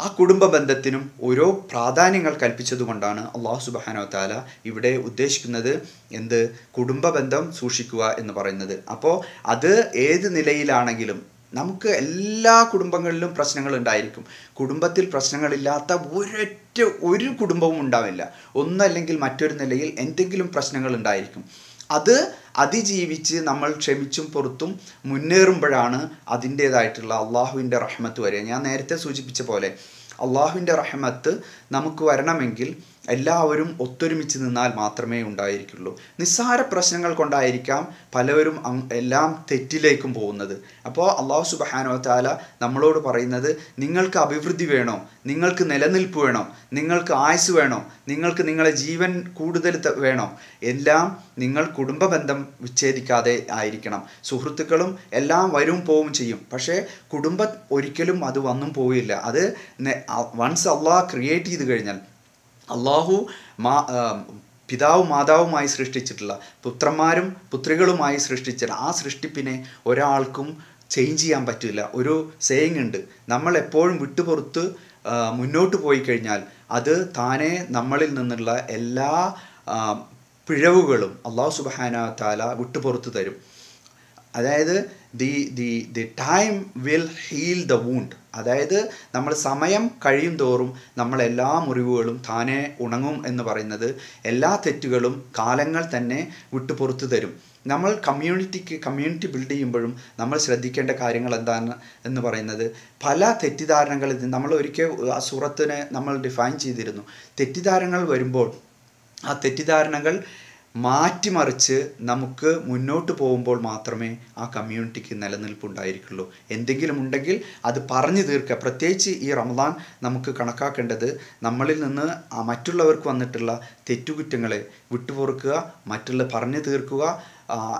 ആ കുടുംബ ബന്ധത്തിനും ഓരോ പ്രാധാന്യങ്ങൾ കൽപ്പിച്ചതുകൊണ്ടാണ് അള്ളാഹു സുബാനോ താല ഇവിടെ ഉദ്ദേശിക്കുന്നത് എന്ത്? കുടുംബ ബന്ധം സൂക്ഷിക്കുക എന്ന് പറയുന്നത്. അപ്പോൾ അത് ഏത് നിലയിലാണെങ്കിലും നമുക്ക് എല്ലാ കുടുംബങ്ങളിലും പ്രശ്നങ്ങൾ ഉണ്ടായിരിക്കും. കുടുംബത്തിൽ പ്രശ്നങ്ങളില്ലാത്ത ഒരൊറ്റ ഒരു കുടുംബവും ഉണ്ടാവില്ല. ഒന്നല്ലെങ്കിൽ മറ്റൊരു നിലയിൽ എന്തെങ്കിലും പ്രശ്നങ്ങൾ ഉണ്ടായിരിക്കും. അത് അതിജീവിച്ച് നമ്മൾ ക്ഷമിച്ചും പുറത്തും മുന്നേറുമ്പോഴാണ് അതിന്റേതായിട്ടുള്ള അള്ളാഹുവിന്റെ റഹ്മത്ത് വരിക. ഞാൻ നേരത്തെ സൂചിപ്പിച്ച പോലെ അള്ളാഹുവിന്റെ റഹ്മത്ത് നമുക്ക് വരണമെങ്കിൽ എല്ലാവരും ഒത്തൊരുമിച്ച് നിന്നാൽ മാത്രമേ ഉണ്ടായിരിക്കുള്ളൂ. നിസ്സാര പ്രശ്നങ്ങൾ കൊണ്ടായിരിക്കാം പലവരും എല്ലാം തെറ്റിലേക്കും പോകുന്നത്. അപ്പോൾ അള്ളാഹു സുബഹാനോ താല നമ്മളോട് പറയുന്നത് നിങ്ങൾക്ക് അഭിവൃദ്ധി വേണോ? നിങ്ങൾക്ക് നിലനിൽപ്പ് വേണോ? നിങ്ങൾക്ക് ആയുസ് വേണോ? നിങ്ങൾക്ക് നിങ്ങളെ ജീവൻ കൂടുതൽ വേണോ? എല്ലാം നിങ്ങൾ കുടുംബ ബന്ധം വിച്ഛേദിക്കാതെ ആയിരിക്കണം. സുഹൃത്തുക്കളും എല്ലാം വരും പോവും ചെയ്യും. പക്ഷേ കുടുംബം ഒരിക്കലും അത് വന്നും പോവില്ല. അത് വൺസ് അള്ളാഹ് ക്രിയേറ്റ് ചെയ്ത് കഴിഞ്ഞാൽ അള്ളാഹു മാ പിതാവും മാതാവുമായി സൃഷ്ടിച്ചിട്ടുള്ള പുത്രന്മാരും പുത്രികളുമായി സൃഷ്ടിച്ച ആ സൃഷ്ടിപ്പിനെ ഒരാൾക്കും ചേഞ്ച് ചെയ്യാൻ പറ്റില്ല. ഒരു സേയിങ് ഉണ്ട്. നമ്മൾ എപ്പോഴും വിട്ടുപുറത്ത് മുന്നോട്ട് പോയി കഴിഞ്ഞാൽ അത് താനെ നമ്മളിൽ നിന്നുള്ള എല്ലാ പിഴവുകളും അള്ളാഹു സുബാന താല വിട്ടുപുറത്ത് തരും. അതായത് the the the time will heal the wound അതായത് നമ്മൾ സമയം കഴിയും തോറും നമ്മളെല്ലാ മുറിവുകളും താനെ ഉണങ്ങും എന്ന് പറയുന്നത് എല്ലാ തെറ്റുകളും കാലങ്ങൾ തന്നെ വിട്ടുപുറത്തു തരും. നമ്മൾ കമ്മ്യൂണിറ്റിക്ക് കമ്മ്യൂണിറ്റി ബിൽഡ് ചെയ്യുമ്പോഴും നമ്മൾ ശ്രദ്ധിക്കേണ്ട കാര്യങ്ങൾ എന്താണ് എന്ന് പറയുന്നത്? പല തെറ്റിദ്ധാരണകളിൽ നിന്ന് നമ്മൾ ഒരിക്കൽ ആ സൂറത്തിനെ നമ്മൾ ഡിഫൈൻ ചെയ്തിരുന്നു. തെറ്റിദ്ധാരണകൾ വരുമ്പോൾ ആ തെറ്റിദ്ധാരണകൾ മാറ്റിമറിച്ച് നമുക്ക് മുന്നോട്ട് പോകുമ്പോൾ മാത്രമേ ആ കമ്മ്യൂണിറ്റിക്ക് നിലനിൽപ്പുണ്ടായിരിക്കുള്ളൂ. എന്തെങ്കിലും ഉണ്ടെങ്കിൽ അത് പറഞ്ഞു തീർക്കുക. പ്രത്യേകിച്ച് ഈ റമദാൻ നമുക്ക് കണക്കാക്കേണ്ടത് നമ്മളിൽ നിന്ന് മറ്റുള്ളവർക്ക് വന്നിട്ടുള്ള തെറ്റുകുറ്റങ്ങളെ വിട്ടുപൊറുക്കുക മറ്റുള്ള പറഞ്ഞു തീർക്കുക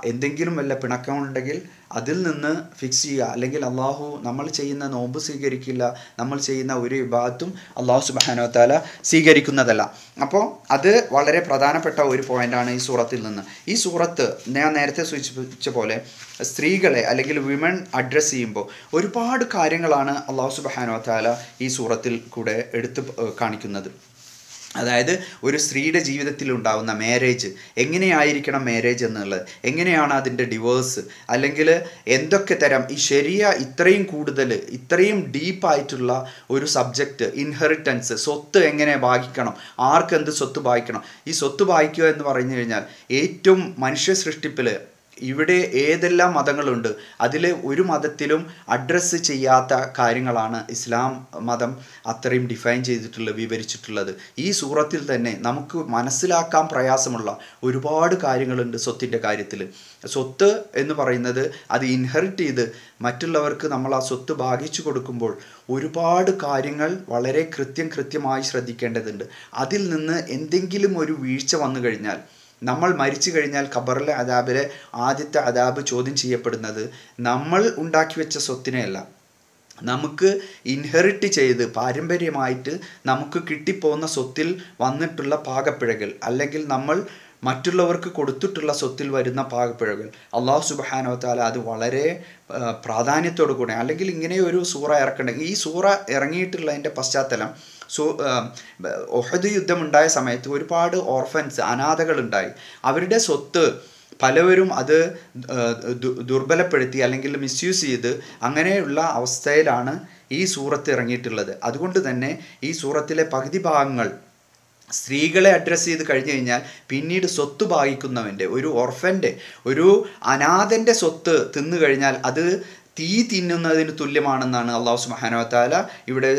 എന്തെങ്കിലും വല്ല പിണക്കമുണ്ടെങ്കിൽ അതിൽ നിന്ന് ഫിക്സ് ചെയ്യുക. അല്ലെങ്കിൽ അള്ളാഹു നമ്മൾ ചെയ്യുന്ന നോമ്പ് സ്വീകരിക്കില്ല. നമ്മൾ ചെയ്യുന്ന ഒരു വിഭാഗത്തും അള്ളാഹു സുബാനോ താല സ്വീകരിക്കുന്നതല്ല. അപ്പോൾ അത് വളരെ പ്രധാനപ്പെട്ട ഒരു പോയിന്റാണ് ഈ സൂറത്തിൽ നിന്ന്. ഈ സൂറത്ത് ഞാൻ നേരത്തെ സൂചിപ്പിച്ച പോലെ സ്ത്രീകളെ അല്ലെങ്കിൽ വിമൺ അഡ്രസ്സ് ചെയ്യുമ്പോൾ ഒരുപാട് കാര്യങ്ങളാണ് അള്ളാഹു സുബാനോ താല ഈ സൂറത്തിൽ കൂടെ എടുത്ത് കാണിക്കുന്നത്. അതായത് ഒരു സ്ത്രീയുടെ ജീവിതത്തിൽ ഉണ്ടാകുന്ന മാരേജ് എങ്ങനെയായിരിക്കണം മാരേജ് എന്നുള്ളത് എങ്ങനെയാണ് അതിന്റെ ഡിവോഴ്സ് അല്ലെങ്കിൽ എന്തൊക്കെ തരം ഈ ശരിയ ഇത്രയും കൂടുതൽ ഇത്രയും ഡീപ്പായിട്ടുള്ള ഒരു സബ്ജക്റ്റ് ഇൻഹെറിറ്റൻസ് സ്വത്ത് എങ്ങനെ ഭാഗിക്കണം ആർക്കെന്ത് സ്വത്ത് ഭാഗിക്കണം ഈ സ്വത്ത് ഭാഗിക്കുക എന്ന് പറഞ്ഞു കഴിഞ്ഞാൽ ഏറ്റവും മനുഷ്യ സൃഷ്ടിപ്പിൽ ഇവിടെ ഏതെല്ലാം മതങ്ങളുണ്ട്? അതിൽ ഒരു മതത്തിലും അഡ്രസ്സ് ചെയ്യാത്ത കാര്യങ്ങളാണ് ഇസ്ലാം മതം അത്രയും ഡിഫൈൻ ചെയ്തിട്ടുള്ളത് വിവരിച്ചിട്ടുള്ളത്. ഈ സൂറത്തിൽ തന്നെ നമുക്ക് മനസ്സിലാക്കാൻ പ്രയാസമുള്ള ഒരുപാട് കാര്യങ്ങളുണ്ട് സ്വത്തിന്റെ കാര്യത്തിൽ. സ്വത്ത് എന്ന് പറയുന്നത് അത് ഇൻഹെറിറ്റ് ചെയ്ത് മറ്റുള്ളവർക്ക് നമ്മൾ ആ സ്വത്ത് ഭാഗിച്ചു കൊടുക്കുമ്പോൾ ഒരുപാട് കാര്യങ്ങൾ വളരെ കൃത്യം കൃത്യമായി ശ്രദ്ധിക്കേണ്ടതുണ്ട്. അതിൽ നിന്ന് എന്തെങ്കിലും ഒരു വീഴ്ച വന്നു കഴിഞ്ഞാൽ നമ്മൾ മരിച്ചു കഴിഞ്ഞാൽ ഖബറിലെ അദാബിലെ ആദ്യത്തെ അദാബ് ചോദ്യം ചെയ്യപ്പെടുന്നത് നമ്മൾ ഉണ്ടാക്കി വെച്ച സ്വത്തിനെയല്ല. നമുക്ക് ഇൻഹെറിറ്റ് ചെയ്ത് പാരമ്പര്യമായിട്ട് നമുക്ക് കിട്ടിപ്പോകുന്ന സ്വത്തിൽ വന്നിട്ടുള്ള പാകപ്പിഴകൾ അല്ലെങ്കിൽ നമ്മൾ മറ്റുള്ളവർക്ക് കൊടുത്തിട്ടുള്ള സ്വത്തിൽ വരുന്ന പാകപ്പിഴകൾ. അള്ളാഹു സുബാനോ താല അത് വളരെ പ്രാധാന്യത്തോടു കൂടെ അല്ലെങ്കിൽ ഇങ്ങനെ ഒരു സൂറ ഇറക്കണ്ടെങ്കിൽ ഈ സൂറ ഇറങ്ങിയിട്ടുള്ളതിന്റെ പശ്ചാത്തലം സോ ഒഹദ് യുദ്ധം ഉണ്ടായ സമയത്ത് ഒരുപാട് ഓർഫൻസ് അനാഥകളുണ്ടായി. അവരുടെ സ്വത്ത് പലവരും അത് ദുർബലപ്പെടുത്തി അല്ലെങ്കിൽ മിസ്യൂസ് ചെയ്ത് അങ്ങനെയുള്ള അവസ്ഥയിലാണ് ഈ സൂറത്ത് ഇറങ്ങിയിട്ടുള്ളത്. അതുകൊണ്ട് തന്നെ ഈ സൂറത്തിലെ പകുതി ഭാഗങ്ങൾ സ്ത്രീകളെ അഡ്രസ്സ് ചെയ്ത് കഴിഞ്ഞു കഴിഞ്ഞാൽ പിന്നീട് സ്വത്ത് ഭാഗിക്കുന്നവന്റെ ഒരു ഓർഫന്റെ ഒരു അനാഥന്റെ സ്വത്ത് തിന്നു കഴിഞ്ഞാൽ അത് തീ തിന്നുന്നതിന് തുല്യമാണെന്നാണ് അള്ളാഹു സുബാനോത്താല ഇവിടെ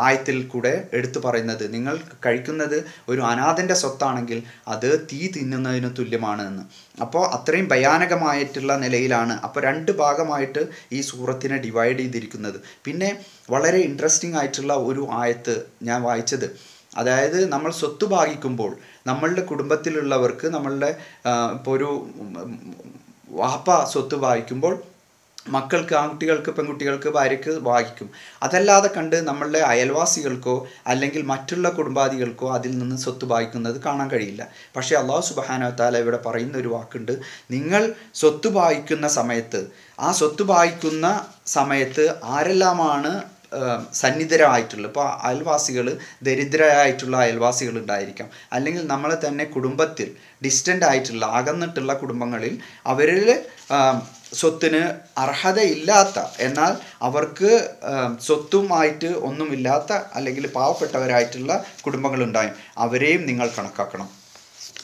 ആയത്തിൽ കൂടെ എടുത്തു പറയുന്നത് നിങ്ങൾ കഴിക്കുന്നത് ഒരു അനാഥന്റെ സ്വത്താണെങ്കിൽ അത് തീ തിന്നുന്നതിന് തുല്യമാണ് എന്ന് അപ്പോൾ അത്രയും ഭയാനകമായിട്ടുള്ള നിലയിലാണ് അപ്പോൾ രണ്ട് ഭാഗമായിട്ട് ഈ സൂറത്തിനെ ഡിവൈഡ് ചെയ്തിരിക്കുന്നത് പിന്നെ വളരെ ഇൻട്രസ്റ്റിംഗ് ആയിട്ടുള്ള ഒരു ആയത്ത് ഞാൻ വായിച്ചത് അതായത് നമ്മൾ സ്വത്ത് ഭാഗിക്കുമ്പോൾ നമ്മളുടെ കുടുംബത്തിലുള്ളവർക്ക് നമ്മളുടെ ഇപ്പോൾ ഒരു വാപ്പ സ്വത്ത് ഭാഗിക്കുമ്പോൾ മക്കൾക്ക് ആൺകുട്ടികൾക്ക് പെൺകുട്ടികൾക്ക് ഭാര്യയ്ക്ക് വായിക്കും. അതല്ലാതെ കണ്ട് നമ്മളുടെ അയൽവാസികൾക്കോ അല്ലെങ്കിൽ മറ്റുള്ള കുടുംബാദികൾക്കോ അതിൽ നിന്ന് സ്വത്ത് വായിക്കുന്നത് കാണാൻ കഴിയില്ല. പക്ഷേ അള്ളാഹു സുബാന താല ഇവിടെ പറയുന്ന ഒരു വാക്കുണ്ട്. നിങ്ങൾ സ്വത്ത് വായിക്കുന്ന സമയത്ത് ആ സ്വത്ത് വായിക്കുന്ന സമയത്ത് ആരെല്ലാമാണ് സന്നിധരായിട്ടുള്ള ഇപ്പോൾ അയൽവാസികൾ ദരിദ്രരായിട്ടുള്ള അയൽവാസികൾ ഉണ്ടായിരിക്കാം. അല്ലെങ്കിൽ നമ്മളെ തന്നെ കുടുംബത്തിൽ ഡിസ്റ്റന്റ് ആയിട്ടുള്ള അകന്നിട്ടുള്ള കുടുംബങ്ങളിൽ അവരിൽ സ്വത്തിന് അർഹതയില്ലാത്ത എന്നാൽ അവർക്ക് സ്വത്തുമായിട്ട് ഒന്നുമില്ലാത്ത അല്ലെങ്കിൽ പാവപ്പെട്ടവരായിട്ടുള്ള കുടുംബങ്ങളുണ്ടായും. അവരെയും നിങ്ങൾ കണക്കാക്കണം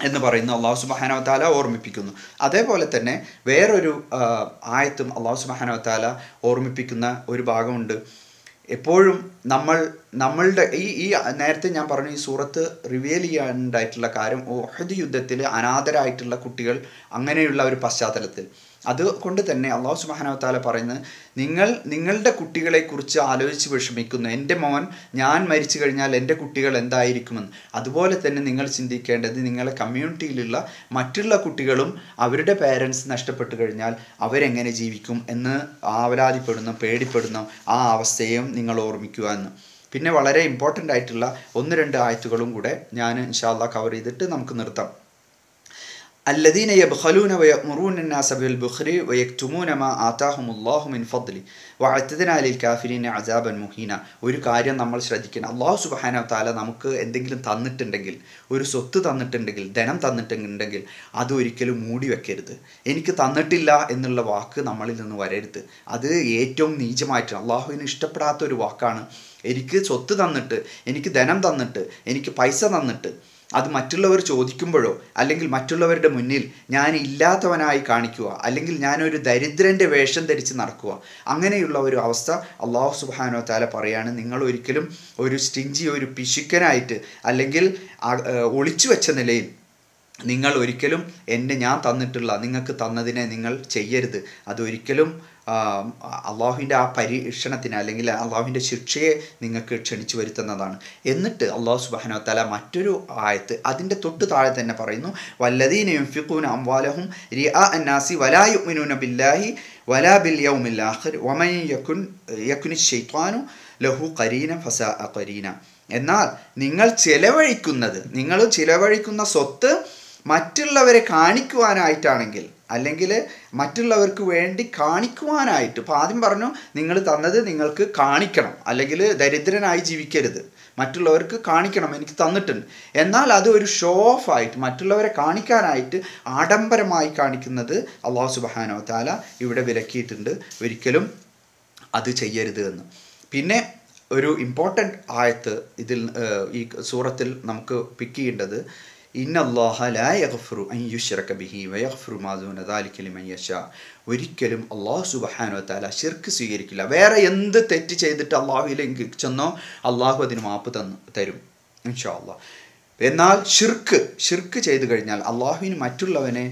എന്ന് പറയുന്നു. അള്ളാഹു സുബാനവത്താല ഓർമ്മിപ്പിക്കുന്നു. അതേപോലെ തന്നെ വേറൊരു ആയത്തും അള്ളാഹു സുബാനവത്താല ഓർമ്മിപ്പിക്കുന്ന ഒരു ഭാഗമുണ്ട്. എപ്പോഴും നമ്മൾ നമ്മളുടെ ഈ ഈ നേരത്തെ ഞാൻ പറഞ്ഞു ഈ സൂറത്ത് റിവീൽ ചെയ്യാനുണ്ടായിട്ടുള്ള കാര്യം ഓഹദ് യുദ്ധത്തിൽ അനാഥരായിട്ടുള്ള കുട്ടികൾ അങ്ങനെയുള്ള ഒരു പശ്ചാത്തലത്തിൽ. അതുകൊണ്ട് തന്നെ അള്ളാഹു സുബാനവത്താല പറയുന്നത് നിങ്ങൾ നിങ്ങളുടെ കുട്ടികളെക്കുറിച്ച് ആലോചിച്ച് വിഷമിക്കുന്നു. എന്റെ മോൻ ഞാൻ മരിച്ചു കഴിഞ്ഞാൽ എന്റെ കുട്ടികൾ എന്തായിരിക്കുമെന്ന്. അതുപോലെ തന്നെ നിങ്ങൾ ചിന്തിക്കേണ്ടത് നിങ്ങളെ കമ്മ്യൂണിറ്റിയിലുള്ള മറ്റുള്ള കുട്ടികളും അവരുടെ പേരൻസ് നഷ്ടപ്പെട്ടു കഴിഞ്ഞാൽ അവരെങ്ങനെ ജീവിക്കും എന്ന് ആവലാതിപ്പെടുന്ന പേടിപ്പെടുന്ന. ആ അവസ്ഥയും നിങ്ങൾ ഓർമ്മിക്കുക എന്ന്. പിന്നെ വളരെ ഇമ്പോർട്ടന്റ് ആയിട്ടുള്ള ഒന്ന് രണ്ട് ആയത്തുകളും കൂടെ ഞാൻ ഇൻഷാല്ല കവർ ചെയ്തിട്ട് നമുക്ക് നിർത്താം. അല്ലദീന യബ്ഖലൂന വയമുറൂന നാസ ബിൽ ബുഖ്രി വയക്തുമൂന മാ ആതാഹുമുല്ലാഹു മിൻ ഫദ്ലി വഅത്തദന അലിൽ കാഫിരീന അസാബൻ മുഹീന ഒരു കാര്യം നമ്മൾ ശ്രദ്ധിക്കണം. അള്ളാഹു വ തആല നമുക്ക് എന്തെങ്കിലും തന്നിട്ടുണ്ടെങ്കിൽ ഒരു സ്വത്ത് തന്നിട്ടുണ്ടെങ്കിൽ ധനം തന്നിട്ടുണ്ടെങ്കിൽ അത് ഒരിക്കലും മൂടി വെക്കരുത്. എനിക്ക് തന്നിട്ടില്ല എന്നുള്ള വാക്ക് നമ്മളിൽ നിന്ന് വരരുത്. അത് ഏറ്റവും നീചമായിട്ടാണ് അള്ളാഹുവിന് ഇഷ്ടപ്പെടാത്ത ഒരു വാക്കാണ്. എനിക്ക് സ്വത്ത് തന്നിട്ട് എനിക്ക് ധനം തന്നിട്ട് എനിക്ക് പൈസ തന്നിട്ട് അത് മറ്റുള്ളവർ ചോദിക്കുമ്പോഴോ അല്ലെങ്കിൽ മറ്റുള്ളവരുടെ മുന്നിൽ ഞാൻ ഇല്ലാത്തവനായി കാണിക്കുക അല്ലെങ്കിൽ ഞാനൊരു ദരിദ്രന്റെ വേഷം ധരിച്ച് നടക്കുക അങ്ങനെയുള്ള ഒരു അവസ്ഥ അള്ളാഹു സുബാനോ താല പറയാണ്. നിങ്ങൾ ഒരിക്കലും ഒരു സ്റ്റിഞ്ചി ഒരു പിശുക്കനായിട്ട് അല്ലെങ്കിൽ ഒളിച്ചു വെച്ച നിലയിൽ നിങ്ങൾ ഒരിക്കലും എന്നെ ഞാൻ തന്നിട്ടുള്ള നിങ്ങൾക്ക് തന്നതിനെ നിങ്ങൾ ചെയ്യരുത്. അതൊരിക്കലും അള്ളാഹുവിന്റെ ആ പരീക്ഷണത്തിന് അല്ലെങ്കിൽ അള്ളാഹുവിന്റെ ശിക്ഷയെ നിങ്ങൾക്ക് ക്ഷണിച്ചു വരുത്തുന്നതാണ്. എന്നിട്ട് അള്ളാഹു സുബാനോ തല മറ്റൊരു ആയത്ത് അതിന്റെ തൊട്ട് താഴെ തന്നെ പറയുന്നു വല്ലദീന യുംഫിഖൂന അംവാലഹും റിആ അന്നാസി ബില്ലാഹി വലാ ബിൽ യൗമിൽ ആഖിർ വമൻ യകുൻ യക്കുനി ശൈത്വാനു ലഹു ഖരീന ഫസ ഖരീന. എന്നാൽ നിങ്ങൾ ചിലവഴിക്കുന്നത് നിങ്ങൾ ചിലവഴിക്കുന്ന സ്വത്ത് മറ്റുള്ളവരെ കാണിക്കുവാനായിട്ടാണെങ്കിൽ അല്ലെങ്കിൽ മറ്റുള്ളവർക്ക് വേണ്ടി കാണിക്കുവാനായിട്ട്. ഇപ്പോൾ ആദ്യം പറഞ്ഞു നിങ്ങൾ തന്നത് നിങ്ങൾക്ക് കാണിക്കണം. അല്ലെങ്കിൽ ദരിദ്രനായി ജീവിക്കരുത്. മറ്റുള്ളവർക്ക് കാണിക്കണം എനിക്ക് തന്നിട്ടുണ്ട്. എന്നാൽ അത് ഒരു ഷോ ഓഫ് ആയിട്ട് മറ്റുള്ളവരെ കാണിക്കാനായിട്ട് ആഡംബരമായി കാണിക്കുന്നത് അള്ളാഹു സുബാനോ താല ഇവിടെ വിലക്കിയിട്ടുണ്ട്. ഒരിക്കലും അത് ചെയ്യരുത് എന്ന്. പിന്നെ ഒരു ഇമ്പോർട്ടന്റ് ആയത്ത് ഇതിൽ ഈ സൂറത്തിൽ നമുക്ക് പിക്ക് ചെയ്യേണ്ടത് ഒരിക്കലും അള്ളാഹു സുബഹാനോ താല ശിർക്ക് സ്വീകരിക്കില്ല. വേറെ എന്ത് തെറ്റ് ചെയ്തിട്ട് അള്ളാഹുലേക്ക് ചെന്നോ അള്ളാഹു അതിന് മാപ്പ് തന്നു തരും ഇൻഷാ അള്ളാഹ് എന്നാൽ ഷിർക്ക് ഷിർക്ക് ചെയ്തു കഴിഞ്ഞാൽ അള്ളാഹുവിന് മറ്റുള്ളവനെ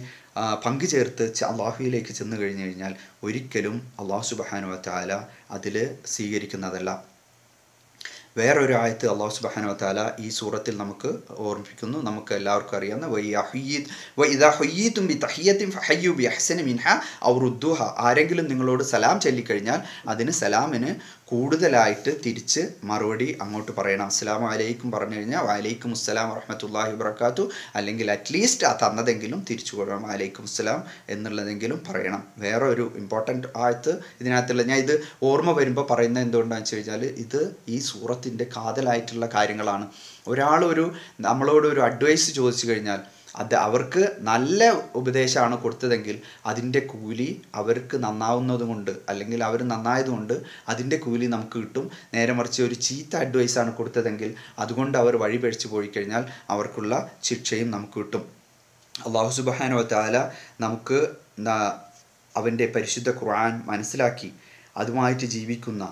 പങ്കു ചേർത്ത് അള്ളാഹുവിലേക്ക് ചെന്ന് കഴിഞ്ഞു കഴിഞ്ഞാൽ ഒരിക്കലും അള്ളാഹു സുബഹാനു താല അതിൽ സ്വീകരിക്കുന്നതല്ല. വേറൊരു ആയത്ത് അള്ളാഹു സുബാനോ താല ഈ സൂറത്തിൽ നമുക്ക് ഓർമ്മിപ്പിക്കുന്നു. നമുക്ക് എല്ലാവർക്കും അറിയാവുന്ന ഔറുദ്ദുഹ ആരെങ്കിലും നിങ്ങളോട് സലാം ചൊല്ലിക്കഴിഞ്ഞാൽ അതിന് സലാമിന് കൂടുതലായിട്ട് തിരിച്ച് മറുപടി അങ്ങോട്ട് പറയണം. അസ്സലാം വലൈക്കും പറഞ്ഞു കഴിഞ്ഞാൽ വലൈക്കും അസ്സലാം വറഹമത്തല്ലാഹി വബർക്കാത്തു അല്ലെങ്കിൽ അറ്റ്ലീസ്റ്റ് ആ തന്നതെങ്കിലും തിരിച്ചു കൊടുക്കണം. വലൈക്കും അസ്സലാം എന്നുള്ളതെങ്കിലും പറയണം. വേറെ ഒരു ഇമ്പോർട്ടന്റ് ആയത്ത് ഇതിനകത്തുള്ള ഞാൻ ഇത് ഓർമ്മ വരുമ്പോൾ പറയുന്നത് എന്തുകൊണ്ടാണെന്ന് വെച്ച് കഴിഞ്ഞാൽ ഇത് ഈ സൂറത്തിന്റെ കാതലായിട്ടുള്ള കാര്യങ്ങളാണ്. ഒരാളൊരു ഒരു നമ്മളോട് ഒരു അഡ്വൈസ് ചോദിച്ചു കഴിഞ്ഞാൽ അത് അവർക്ക് നല്ല ഉപദേശമാണ് കൊടുത്തതെങ്കിൽ അതിന്റെ കൂലി അവർക്ക് നന്നാവുന്നതുകൊണ്ട് അല്ലെങ്കിൽ അവർ നന്നായതുകൊണ്ട് അതിന്റെ കൂലി നമുക്ക് കിട്ടും. നേരെ മറിച്ച് ഒരു ചീത്ത അഡ്വൈസാണ് കൊടുത്തതെങ്കിൽ അതുകൊണ്ട് അവർ വഴി പഴിച്ചു പോയി കഴിഞ്ഞാൽ അവർക്കുള്ള ശിക്ഷയും നമുക്ക് കിട്ടും. അള്ളാഹു സുബാനോ താല നമുക്ക് അവന്റെ പരിശുദ്ധ ഖുർആൻ മനസ്സിലാക്കി അതുമായിട്ട് ജീവിക്കുന്ന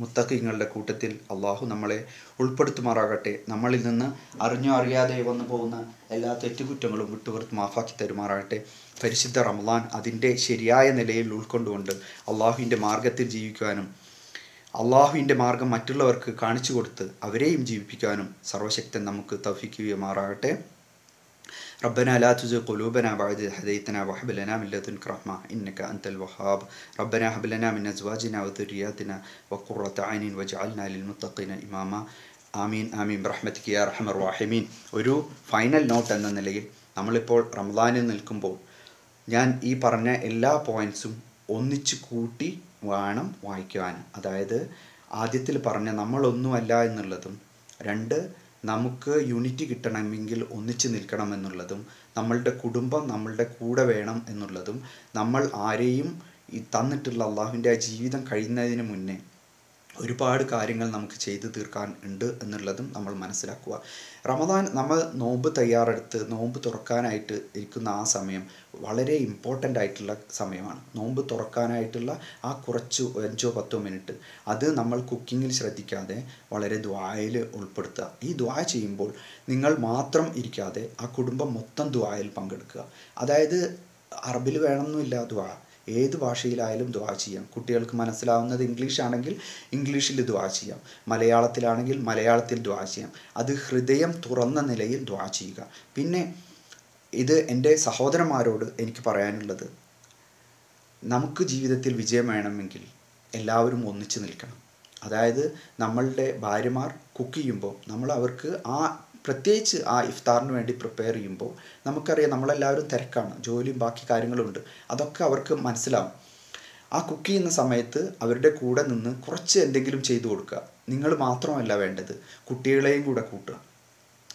മുത്തക്കിങ്ങളുടെ കൂട്ടത്തിൽ അള്ളാഹു നമ്മളെ ഉൾപ്പെടുത്തുമാറാകട്ടെ. നമ്മളിൽ നിന്ന് അറിഞ്ഞോ അറിയാതെ വന്നു പോകുന്ന എല്ലാ തെറ്റുകുറ്റങ്ങളും വിട്ടുപുറത്ത് മാഫാക്കി തരുമാറാകട്ടെ. പരിശുദ്ധ റമലാൻ അതിന്റെ ശരിയായ നിലയിൽ ഉൾക്കൊണ്ടുകൊണ്ട് അള്ളാഹുവിന്റെ മാർഗത്തിൽ ജീവിക്കുവാനും അള്ളാഹുവിന്റെ മാർഗം മറ്റുള്ളവർക്ക് കാണിച്ചു കൊടുത്ത് അവരെയും ജീവിപ്പിക്കാനും സർവശക്തൻ നമുക്ക് തൗഫിക്കുമാറാകട്ടെ ربنا لا تزغ قلوبنا بعد إذ هديتنا وهب لنا من لدنك رحمة إنك أنت الوهاب ربنا هب لنا من أزواجنا وذرياتنا وقرة عين واجعلنا للمتقين إماما ആമീൻ ആമീൻ റഹ്മത്തിക്ക് യാ റഹ്മർ വാഹിമീൻ ഒരു ഫൈനൽ നോട്ട് എന്ന നിലയിൽ നമ്മളിപ്പോൾ റംസാനിൽ നിൽക്കുമ്പോൾ ഞാൻ ഈ പറഞ്ഞ എല്ലാ പോയിൻറ്സും ഒന്നിച്ചു കൂട്ടി വേണം വായിക്കുവാൻ അതായത് ആദ്യത്തിൽ പറഞ്ഞ നമ്മളൊന്നുമല്ല എന്നുള്ളതും രണ്ട് നമുക്ക് യൂണിറ്റി കിട്ടണമെങ്കിൽ ഒന്നിച്ച് നിൽക്കണം എന്നുള്ളതും നമ്മളുടെ കുടുംബം നമ്മളുടെ കൂടെ വേണം എന്നുള്ളതും നമ്മൾ ആരെയും ഈ തന്നിട്ടുള്ള അള്ളാഹുവിന്റെ ആ ജീവിതം കഴിയുന്നതിന് മുന്നേ ഒരുപാട് കാര്യങ്ങൾ നമുക്ക് ചെയ്തു തീർക്കാൻ ഉണ്ട് എന്നുള്ളതും നമ്മൾ മനസ്സിലാക്കുക. റമദാൻ നമ്മൾ നോമ്പ് തയ്യാറെടുത്ത് നോമ്പ് തുറക്കാനായിട്ട് ഇരിക്കുന്ന ആ സമയം വളരെ ഇമ്പോർട്ടന്റ് ആയിട്ടുള്ള സമയമാണ്. നോമ്പ് തുറക്കാനായിട്ടുള്ള ആ കുറച്ച് അഞ്ചോ പത്തോ മിനിറ്റ് അത് നമ്മൾ കുക്കിങ്ങിൽ ശ്രദ്ധിക്കാതെ വളരെ ദ്വായിൽ ഉൾപ്പെടുത്തുക. ഈ ദ്വാ ചെയ്യുമ്പോൾ നിങ്ങൾ മാത്രം ഇരിക്കാതെ ആ കുടുംബം മൊത്തം ദ്വായിൽ പങ്കെടുക്കുക. അതായത് അറബിൽ വേണമെന്നില്ല ദ്വാ. ഏത് ഭാഷയിലായാലും ദ്വാ ചെയ്യാം. കുട്ടികൾക്ക് മനസ്സിലാവുന്നത് ഇംഗ്ലീഷ് ആണെങ്കിൽ ഇംഗ്ലീഷിൽ ദ്വാ ചെയ്യാം. മലയാളത്തിലാണെങ്കിൽ മലയാളത്തിൽ ദ്വാ ചെയ്യാം. അത് ഹൃദയം തുറന്ന നിലയിൽ ദ്വാ ചെയ്യുക. പിന്നെ ഇത് എന്റെ സഹോദരന്മാരോട് എനിക്ക് പറയാനുള്ളത്. നമുക്ക് ജീവിതത്തിൽ വിജയം വേണമെങ്കിൽ എല്ലാവരും ഒന്നിച്ചു നിൽക്കണം. അതായത് നമ്മളുടെ ഭാര്യമാർ കുക്ക് ചെയ്യുമ്പോൾ നമ്മൾ അവർക്ക് ആ പ്രത്യേകിച്ച് ആ ഇഫ്താറിന് വേണ്ടി പ്രിപ്പയർ ചെയ്യുമ്പോൾ നമുക്കറിയാം നമ്മളെല്ലാവരും തിരക്കാണ്. ജോലിയും ബാക്കി കാര്യങ്ങളും ഉണ്ട് അതൊക്കെ അവർക്ക് മനസ്സിലാവും. ആ കുക്ക് ചെയ്യുന്ന സമയത്ത് അവരുടെ കൂടെ നിന്ന് കുറച്ച് എന്തെങ്കിലും ചെയ്തു കൊടുക്കുക. നിങ്ങൾ മാത്രമല്ല വേണ്ടത്. കുട്ടികളെയും കൂടെ കൂട്ടുക.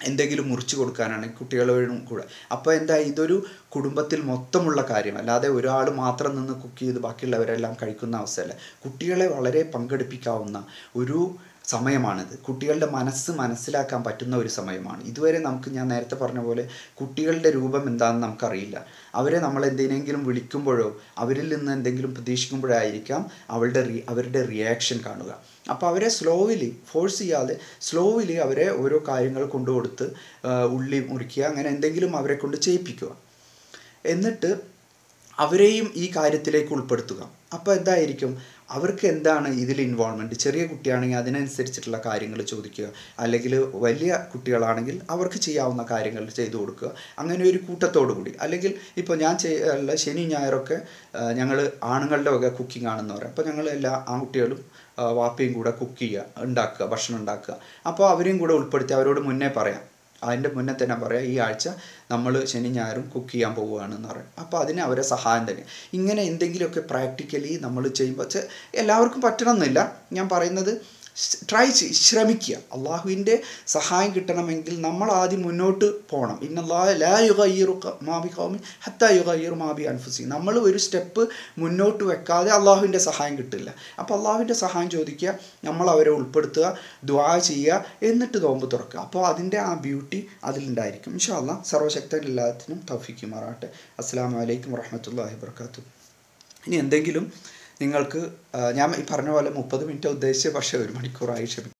എന്തെങ്കിലും മുറിച്ച് കൊടുക്കാനാണെങ്കിൽ കുട്ടികളോടും കൂടെ. അപ്പോൾ എന്താ ഇതൊരു കുടുംബത്തിൽ മൊത്തമുള്ള കാര്യം. അല്ലാതെ ഒരാൾ മാത്രം നിന്ന് കുക്ക് ചെയ്ത് ബാക്കിയുള്ളവരെല്ലാം കഴിക്കുന്ന അവസ്ഥയല്ല. കുട്ടികളെ വളരെ പങ്കെടുപ്പിക്കാവുന്ന ഒരു സമയമാണിത്. കുട്ടികളുടെ മനസ്സ് മനസ്സിലാക്കാൻ പറ്റുന്ന ഒരു സമയമാണ്. ഇതുവരെ നമുക്ക് ഞാൻ നേരത്തെ പറഞ്ഞ പോലെ കുട്ടികളുടെ രൂപം എന്താണെന്ന് നമുക്കറിയില്ല. അവരെ നമ്മൾ എന്തിനെങ്കിലും വിളിക്കുമ്പോഴോ അവരിൽ നിന്ന് എന്തെങ്കിലും പ്രതീക്ഷിക്കുമ്പോഴായിരിക്കാം അവളുടെ റീ അവരുടെ റിയാക്ഷൻ കാണുക. അപ്പോൾ അവരെ സ്ലോവിലി ഫോഴ്സ് ചെയ്യാതെ സ്ലോവിലി അവരെ ഓരോ കാര്യങ്ങൾ കൊണ്ടുകൊടുത്ത് ഉള്ളി മുറിക്കുക അങ്ങനെ എന്തെങ്കിലും അവരെ കൊണ്ട് ചെയ്യിപ്പിക്കുക. എന്നിട്ട് അവരെയും ഈ കാര്യത്തിലേക്ക് ഉൾപ്പെടുത്തുക. അപ്പോൾ എന്തായിരിക്കും? അവർക്ക് എന്താണ് ഇതിൽ ഇൻവോൾവ്മെന്റ് ചെറിയ കുട്ടിയാണെങ്കിൽ അതിനനുസരിച്ചിട്ടുള്ള കാര്യങ്ങൾ ചോദിക്കുക. അല്ലെങ്കിൽ വലിയ കുട്ടികളാണെങ്കിൽ അവർക്ക് ചെയ്യാവുന്ന കാര്യങ്ങൾ ചെയ്തു കൊടുക്കുക. അങ്ങനെ ഒരു കൂട്ടത്തോടു കൂടി. അല്ലെങ്കിൽ ഇപ്പോൾ ഞാൻ ചെയ്യ ശനി ഞായറൊക്കെ ഞങ്ങൾ ആണുങ്ങളുടെ വക കുക്കിംഗ് ആണെന്ന് പറയാം. അപ്പോൾ ഞങ്ങൾ എല്ലാ ആൺകുട്ടികളും വാപ്പയും കൂടെ കുക്ക് ചെയ്യുക ഉണ്ടാക്കുക ഭക്ഷണം ഉണ്ടാക്കുക. അപ്പോൾ അവരെയും കൂടെ ഉൾപ്പെടുത്തി അവരോട് മുന്നേ പറയാം. അതിന്റെ മുന്നേ തന്നെ പറയാം ഈ ആഴ്ച നമ്മൾ ശനി ഞായറും കുക്ക് ചെയ്യാൻ പോവുകയാണെന്ന് പറയും. അപ്പോൾ അതിന് അവരെ സഹായം തന്നെ. ഇങ്ങനെ എന്തെങ്കിലുമൊക്കെ പ്രാക്ടിക്കലി നമ്മൾ ചെയ്യുമ്പോൾ എല്ലാവർക്കും പറ്റണമെന്നില്ല. ഞാൻ പറയുന്നത് ട്രൈ ശ്രമിക്കുക. അള്ളാഹുവിന്റെ സഹായം കിട്ടണമെങ്കിൽ നമ്മൾ ആദ്യം മുന്നോട്ട് പോകണം ഇന്ന ലാ യുഗയ്യറു മാബി കൗമി ഹത്ത യുഗയ്യറു മാബി അൻഫുസി നമ്മൾ ഒരു സ്റ്റെപ്പ് മുന്നോട്ട് വെക്കാതെ അള്ളാഹുവിന്റെ സഹായം കിട്ടില്ല. അപ്പോൾ അള്ളാഹുവിന്റെ സഹായം ചോദിക്കുക നമ്മൾ അവരെ ഉൾപ്പെടുത്തുക ദ്വാ ചെയ്യുക എന്നിട്ട് നോമ്പ് തുറക്കുക. അപ്പോൾ അതിന്റെ ആ ബ്യൂട്ടി അതിലുണ്ടായിരിക്കും. ഇൻഷാ അള്ളാഹ് സർവശക്തൻ എല്ലാത്തിനും തൗഫിക്കുമാറാട്ടെ അസ്സാം വലൈക്കും വർഹമത്തല്ലാഹി വർക്കാത്തു ഇനി എന്തെങ്കിലും നിങ്ങൾക്ക് ഞാൻ ഈ പറഞ്ഞ പോലെ മുപ്പത് മിനിറ്റ് ഉദ്ദേശിച്ച പക്ഷേ ഒരു മണിക്കൂറായി ക്ഷമിക്കും